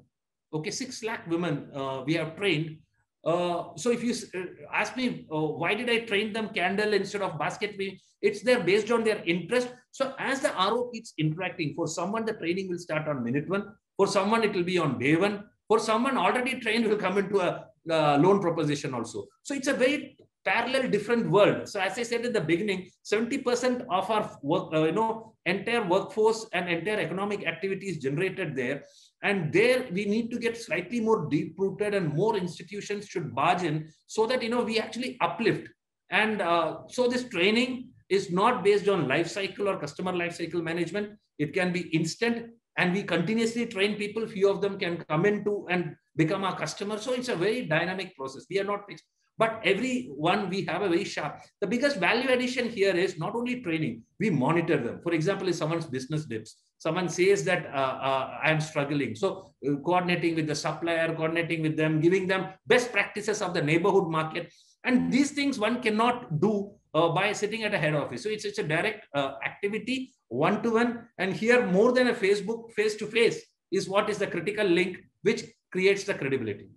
Okay, six lakh women uh, we have trained. Uh, so if you uh, ask me uh, why did I train them candle instead of basket it's there based on their interest. So as the RO keeps interacting, for someone the training will start on minute one. For someone it will be on day one. For someone already trained will come into a loan proposition also. So it's a very parallel different world. So as I said in the beginning, 70% of our work, uh, you know, entire workforce and entire economic activity is generated there. And there we need to get slightly more deep rooted and more institutions should barge in so that, you know, we actually uplift. And uh, so this training is not based on life cycle or customer life cycle management. It can be instant and we continuously train people. Few of them can come into and become our customer. So it's a very dynamic process. We are not fixed. But every one we have a very sharp. The biggest value addition here is not only training, we monitor them. For example, if someone's business dips, someone says that uh, uh, I'm struggling. So uh, coordinating with the supplier, coordinating with them, giving them best practices of the neighborhood market. And these things one cannot do uh, by sitting at a head office. So it's, it's a direct uh, activity, one-to-one. -one. And here more than a Facebook face-to-face -face is what is the critical link which creates the credibility.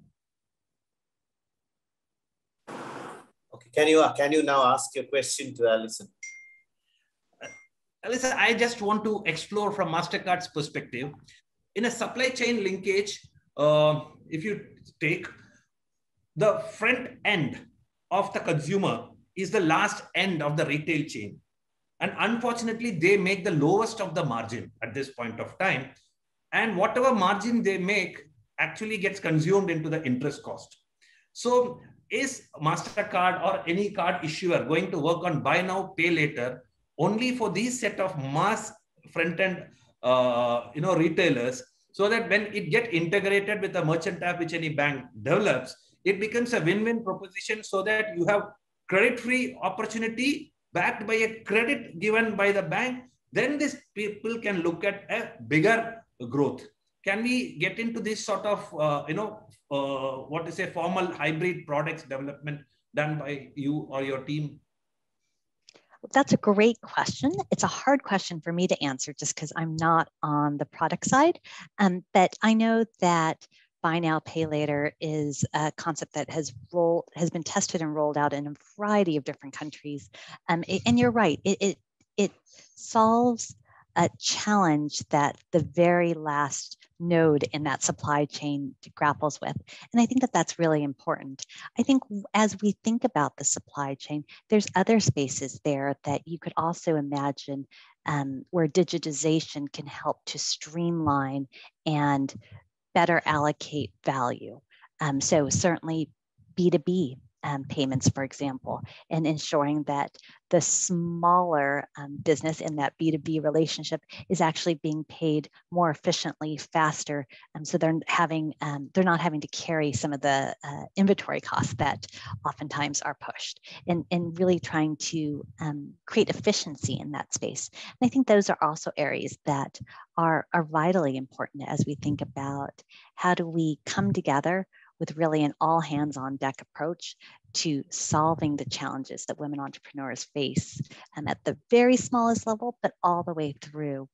Okay. Can you can you now ask your question to Alison? Alison, I just want to explore from Mastercard's perspective. In a supply chain linkage, uh, if you take the front end of the consumer is the last end of the retail chain. And unfortunately, they make the lowest of the margin at this point of time. And whatever margin they make actually gets consumed into the interest cost. So is MasterCard or any card issuer going to work on buy now, pay later only for these set of mass front-end uh, you know, retailers so that when it get integrated with the merchant app which any bank develops, it becomes a win-win proposition so that you have credit-free opportunity backed by a credit given by the bank, then these people can look at a bigger growth. Can we get into this sort of, uh, you know, uh, what is a formal hybrid products development done by you or your team? That's a great question. It's a hard question for me to answer just because I'm not on the product side. Um, but I know that buy now pay later is a concept that has rolled has been tested and rolled out in a variety of different countries um, it, and you're right it, it it solves a challenge that the very last node in that supply chain grapples with and i think that that's really important i think as we think about the supply chain there's other spaces there that you could also imagine um, where digitization can help to streamline and better allocate value. Um, so certainly B2B um, payments, for example, and ensuring that the smaller um, business in that B2B relationship is actually being paid more efficiently, faster. Um, so they're having, um, they're not having to carry some of the uh, inventory costs that oftentimes are pushed and, and really trying to um, create efficiency in that space. And I think those are also areas that are, are vitally important as we think about how do we come together with really an all hands on deck approach to solving the challenges that women entrepreneurs face and at the very smallest level, but all the way through.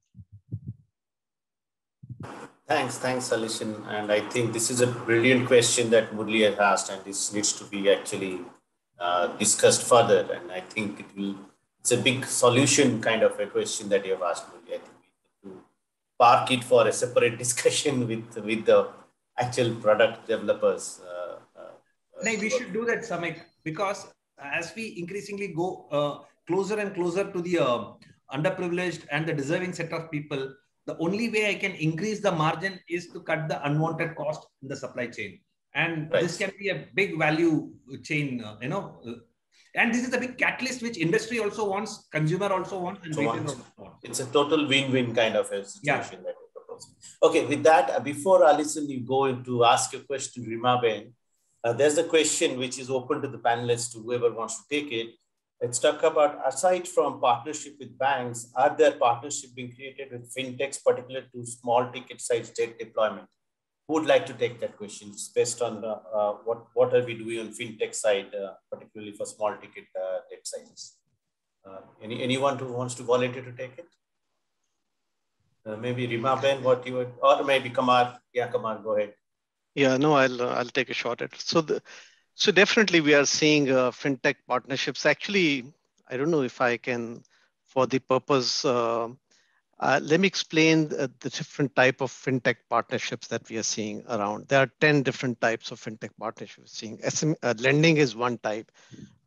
Thanks, thanks, Alison. And I think this is a brilliant question that Murli has asked, and this needs to be actually uh, discussed further. And I think it will, it's a big solution kind of a question that you have asked, Murli. I think we need to park it for a separate discussion with, with the actual product developers. Uh, uh, no, we should do that, Samik, because as we increasingly go uh, closer and closer to the uh, underprivileged and the deserving set of people, the only way I can increase the margin is to cut the unwanted cost in the supply chain. And right. this can be a big value chain, uh, you know. Uh, and this is a big catalyst which industry also wants, consumer also wants, and so wants. It's a total win-win kind of a situation. Yeah. Okay, with that, uh, before Alison, you go into ask a question, Reema Ben, uh, there's a question which is open to the panelists, to whoever wants to take it. Let's talk about, aside from partnership with banks, are there partnerships being created with fintechs, particularly to small ticket size debt deployment? Who would like to take that question? It's based on the, uh, what, what are we doing on fintech side, uh, particularly for small ticket uh, debt sizes? Uh, any, anyone who wants to volunteer to take it? Uh, maybe Reema Ben, what you would, or maybe Qamar. Yeah, Qamar, go ahead. Yeah, no, I'll uh, I'll take a shot at it. So the so definitely we are seeing uh, fintech partnerships. Actually, I don't know if I can, for the purpose, uh, uh, let me explain the, the, different type of fintech partnerships that we are seeing around. There are 10 different types of fintech partnerships seeing. SM, uh, lending is one type,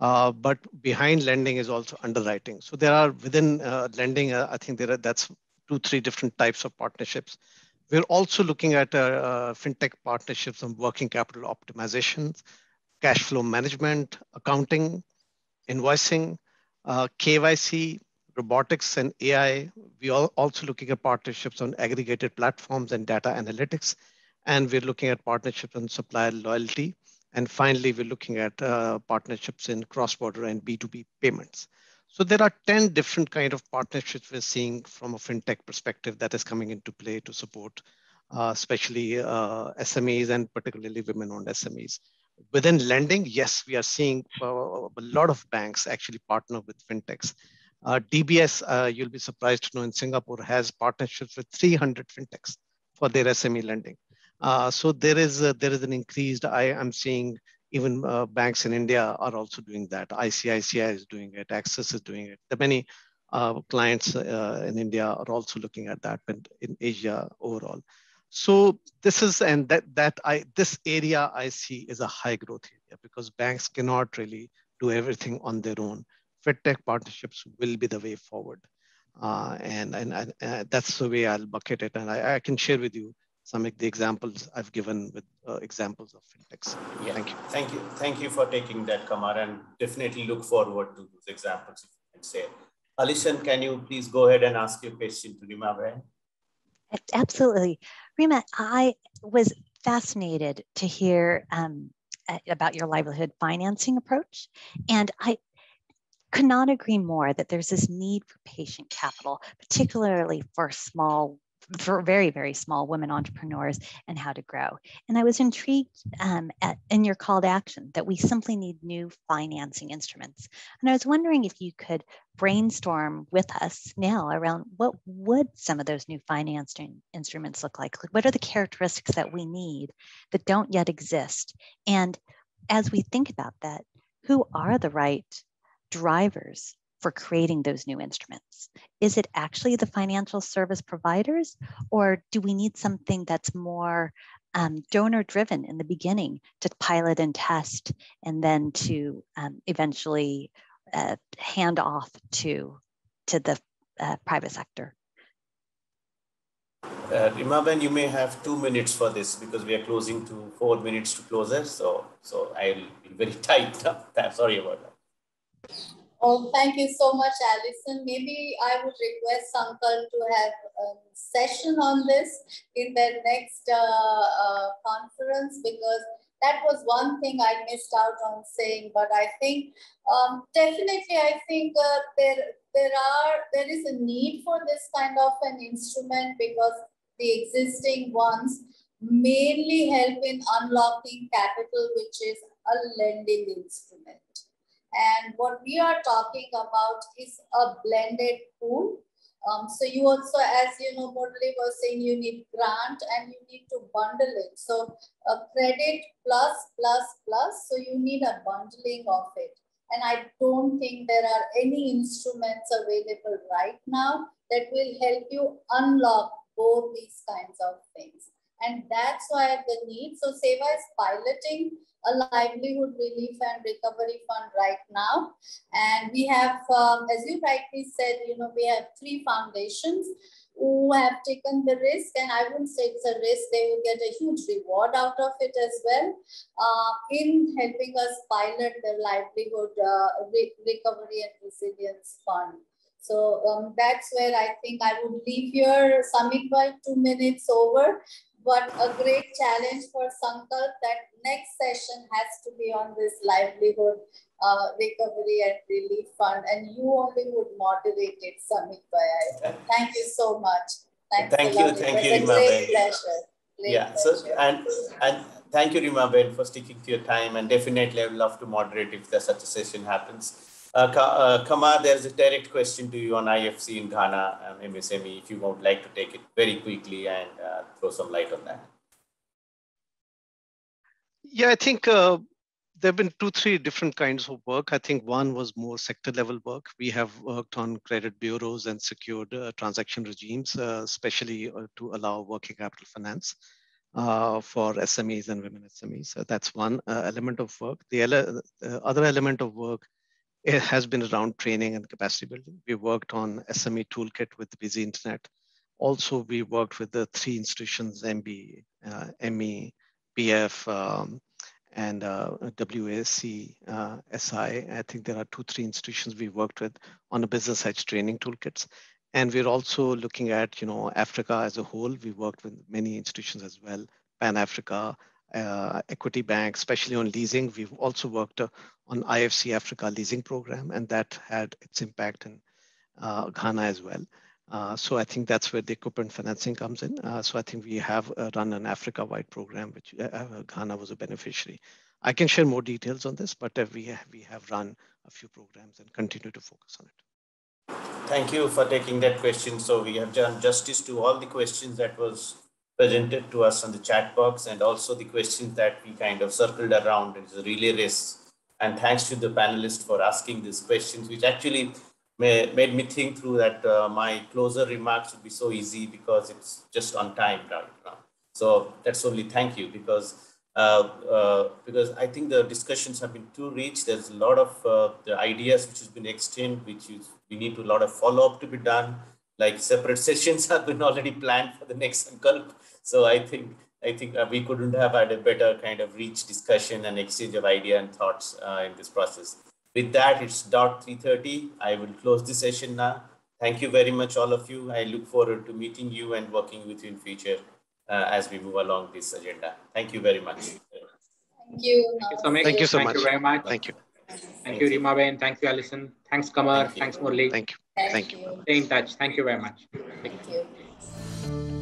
uh, but behind lending is also underwriting. So there are within lending, I think there are, that's two, three different types of partnerships. We're also looking at uh, uh, fintech partnerships on working capital optimization, cash flow management, accounting, invoicing, uh, KYC, robotics, and AI. We are also looking at partnerships on aggregated platforms and data analytics. And we're looking at partnerships on supplier loyalty. And finally, we're looking at uh, partnerships in cross-border and B2B payments. So there are 10 different kind of partnerships we're seeing from a fintech perspective that is coming into play to support uh, especially uh, SMEs and particularly women-owned SMEs. Within lending, yes, we are seeing uh, a lot of banks actually partner with fintechs. Uh, DBS, uh, you'll be surprised to know in Singapore has partnerships with 300 fintechs for their SME lending. Uh, so there is a, there is an increased. I am seeing even uh, banks in India are also doing that. ICICI is doing it, Axis is doing it. The many uh, clients uh, in India are also looking at that, but in Asia overall. So this is, and that, that I, this area I see is a high growth area because banks cannot really do everything on their own. FinTech partnerships will be the way forward. Uh, and and, and uh, that's the way I'll bucket it. And I, I, can share with you some of the examples I've given with uh, examples of fintechs. Yeah. Thank you. Thank you. Thank you for taking that, Qamar, and definitely look forward to those examples if you can say. Alison, can you please go ahead and ask your question to Reema Brand? Absolutely. Reema, I was fascinated to hear um, about your livelihood financing approach. And I could not agree more that there's this need for patient capital, particularly for small for very, very small women entrepreneurs and how to grow. And I was intrigued um, at, in your call to action that we simply need new financing instruments. And I was wondering if you could brainstorm with us now around what would some of those new financing instruments look like? What are the characteristics that we need that don't yet exist? And as we think about that, who are the right drivers for creating those new instruments? Is it actually the financial service providers, or do we need something that's more um, donor driven in the beginning to pilot and test, and then to um, eventually uh, hand off to, to the uh, private sector? Uh, Reemaben, you may have two minutes for this because we are closing to four minutes to closer. So, so I'll be very tight. Sorry about that. Oh, thank you so much, Alison. Maybe I would request Sankalp to have a session on this in their next uh, uh, conference because that was one thing I missed out on saying. But I think um, definitely, I think uh, there there are there is a need for this kind of an instrument because the existing ones mainly help in unlocking capital, which is a lending instrument. And what we are talking about is a blended pool. Um, so you also, as you know, Murali was saying, you need grant and you need to bundle it. So a credit plus, plus, plus. So you need a bundling of it. And I don't think there are any instruments available right now that will help you unlock both these kinds of things. And that's why the need. So SEWA is piloting a livelihood relief and recovery fund right now. And we have, um, as you rightly said, you know, we have three foundations who have taken the risk, and I wouldn't say it's a risk, they will get a huge reward out of it as well uh, in helping us pilot the livelihood uh, re recovery and resilience fund. So um, that's where I think I would leave here, Samik by two minutes over, but a great challenge for Sankalp that next session has to be on this livelihood uh, recovery and relief fund, and you only would moderate it, Samik Bhai. Thank you so much. Thanks thank you, thank you, Reema Great pleasure. Great yeah, pleasure. so and and thank you, Reema Ben, for sticking to your time, and definitely I would love to moderate if there's such a session happens. Uh, uh, Qamar, there's a direct question to you on IFC in Ghana, um, MSME, if you would like to take it very quickly and uh, throw some light on that. Yeah, I think uh, there have been two, three different kinds of work. I think one was more sector level work. We have worked on credit bureaus and secured uh, transaction regimes, uh, especially uh, to allow working capital finance for SMEs and women SMEs. So that's one element of work. The ele other element of work it has been around training and capacity building. We worked on SME toolkit with Busy Internet. Also, we worked with the three institutions, MB, ME, PF, um, and uh, WAC, uh, SI. I think there are two, three institutions we worked with on the business edge training toolkits. And we're also looking at, you know, Africa as a whole. We worked with many institutions as well, Pan Africa, uh, Equity Bank, especially on leasing. We've also worked uh, on IFC Africa leasing program, and that had its impact in uh, Ghana as well. Uh, so I think that's where the equipment financing comes in. Uh, so I think we have uh, run an Africa-wide program, which uh, uh, Ghana was a beneficiary. I can share more details on this, but we, have, we have run a few programs and continue to focus on it. Thank you for taking that question. So we have done justice to all the questions that was presented to us on the chat box and also the questions that we kind of circled around. It's a relay race. And thanks to the panelists for asking these questions, which actually made me think through that uh, my closer remarks would be so easy because it's just on time right now. So that's only thank you because uh, uh, because I think the discussions have been too rich. There's a lot of uh, the ideas which has been exchanged, which is we need a lot of follow up to be done. Like separate sessions have been already planned for the next Sankalp. So I think I think uh, we couldn't have had a better kind of reach discussion and exchange of idea and thoughts uh, in this process. With that, it's dot 3.30. I will close the session now. Thank you very much, all of you. I look forward to meeting you and working with you in future uh, as we move along this agenda. Thank you very much. Thank you. Thank you, Samik. Thank you so Thank much. you very much. Thank you. Thank you, Reemaben. Thank you, Alison. Thanks, Qamar. Thank. Thanks, Murli. Thank you. Thank, Thank you. you. Stay in touch. Thank you very much. Thank you.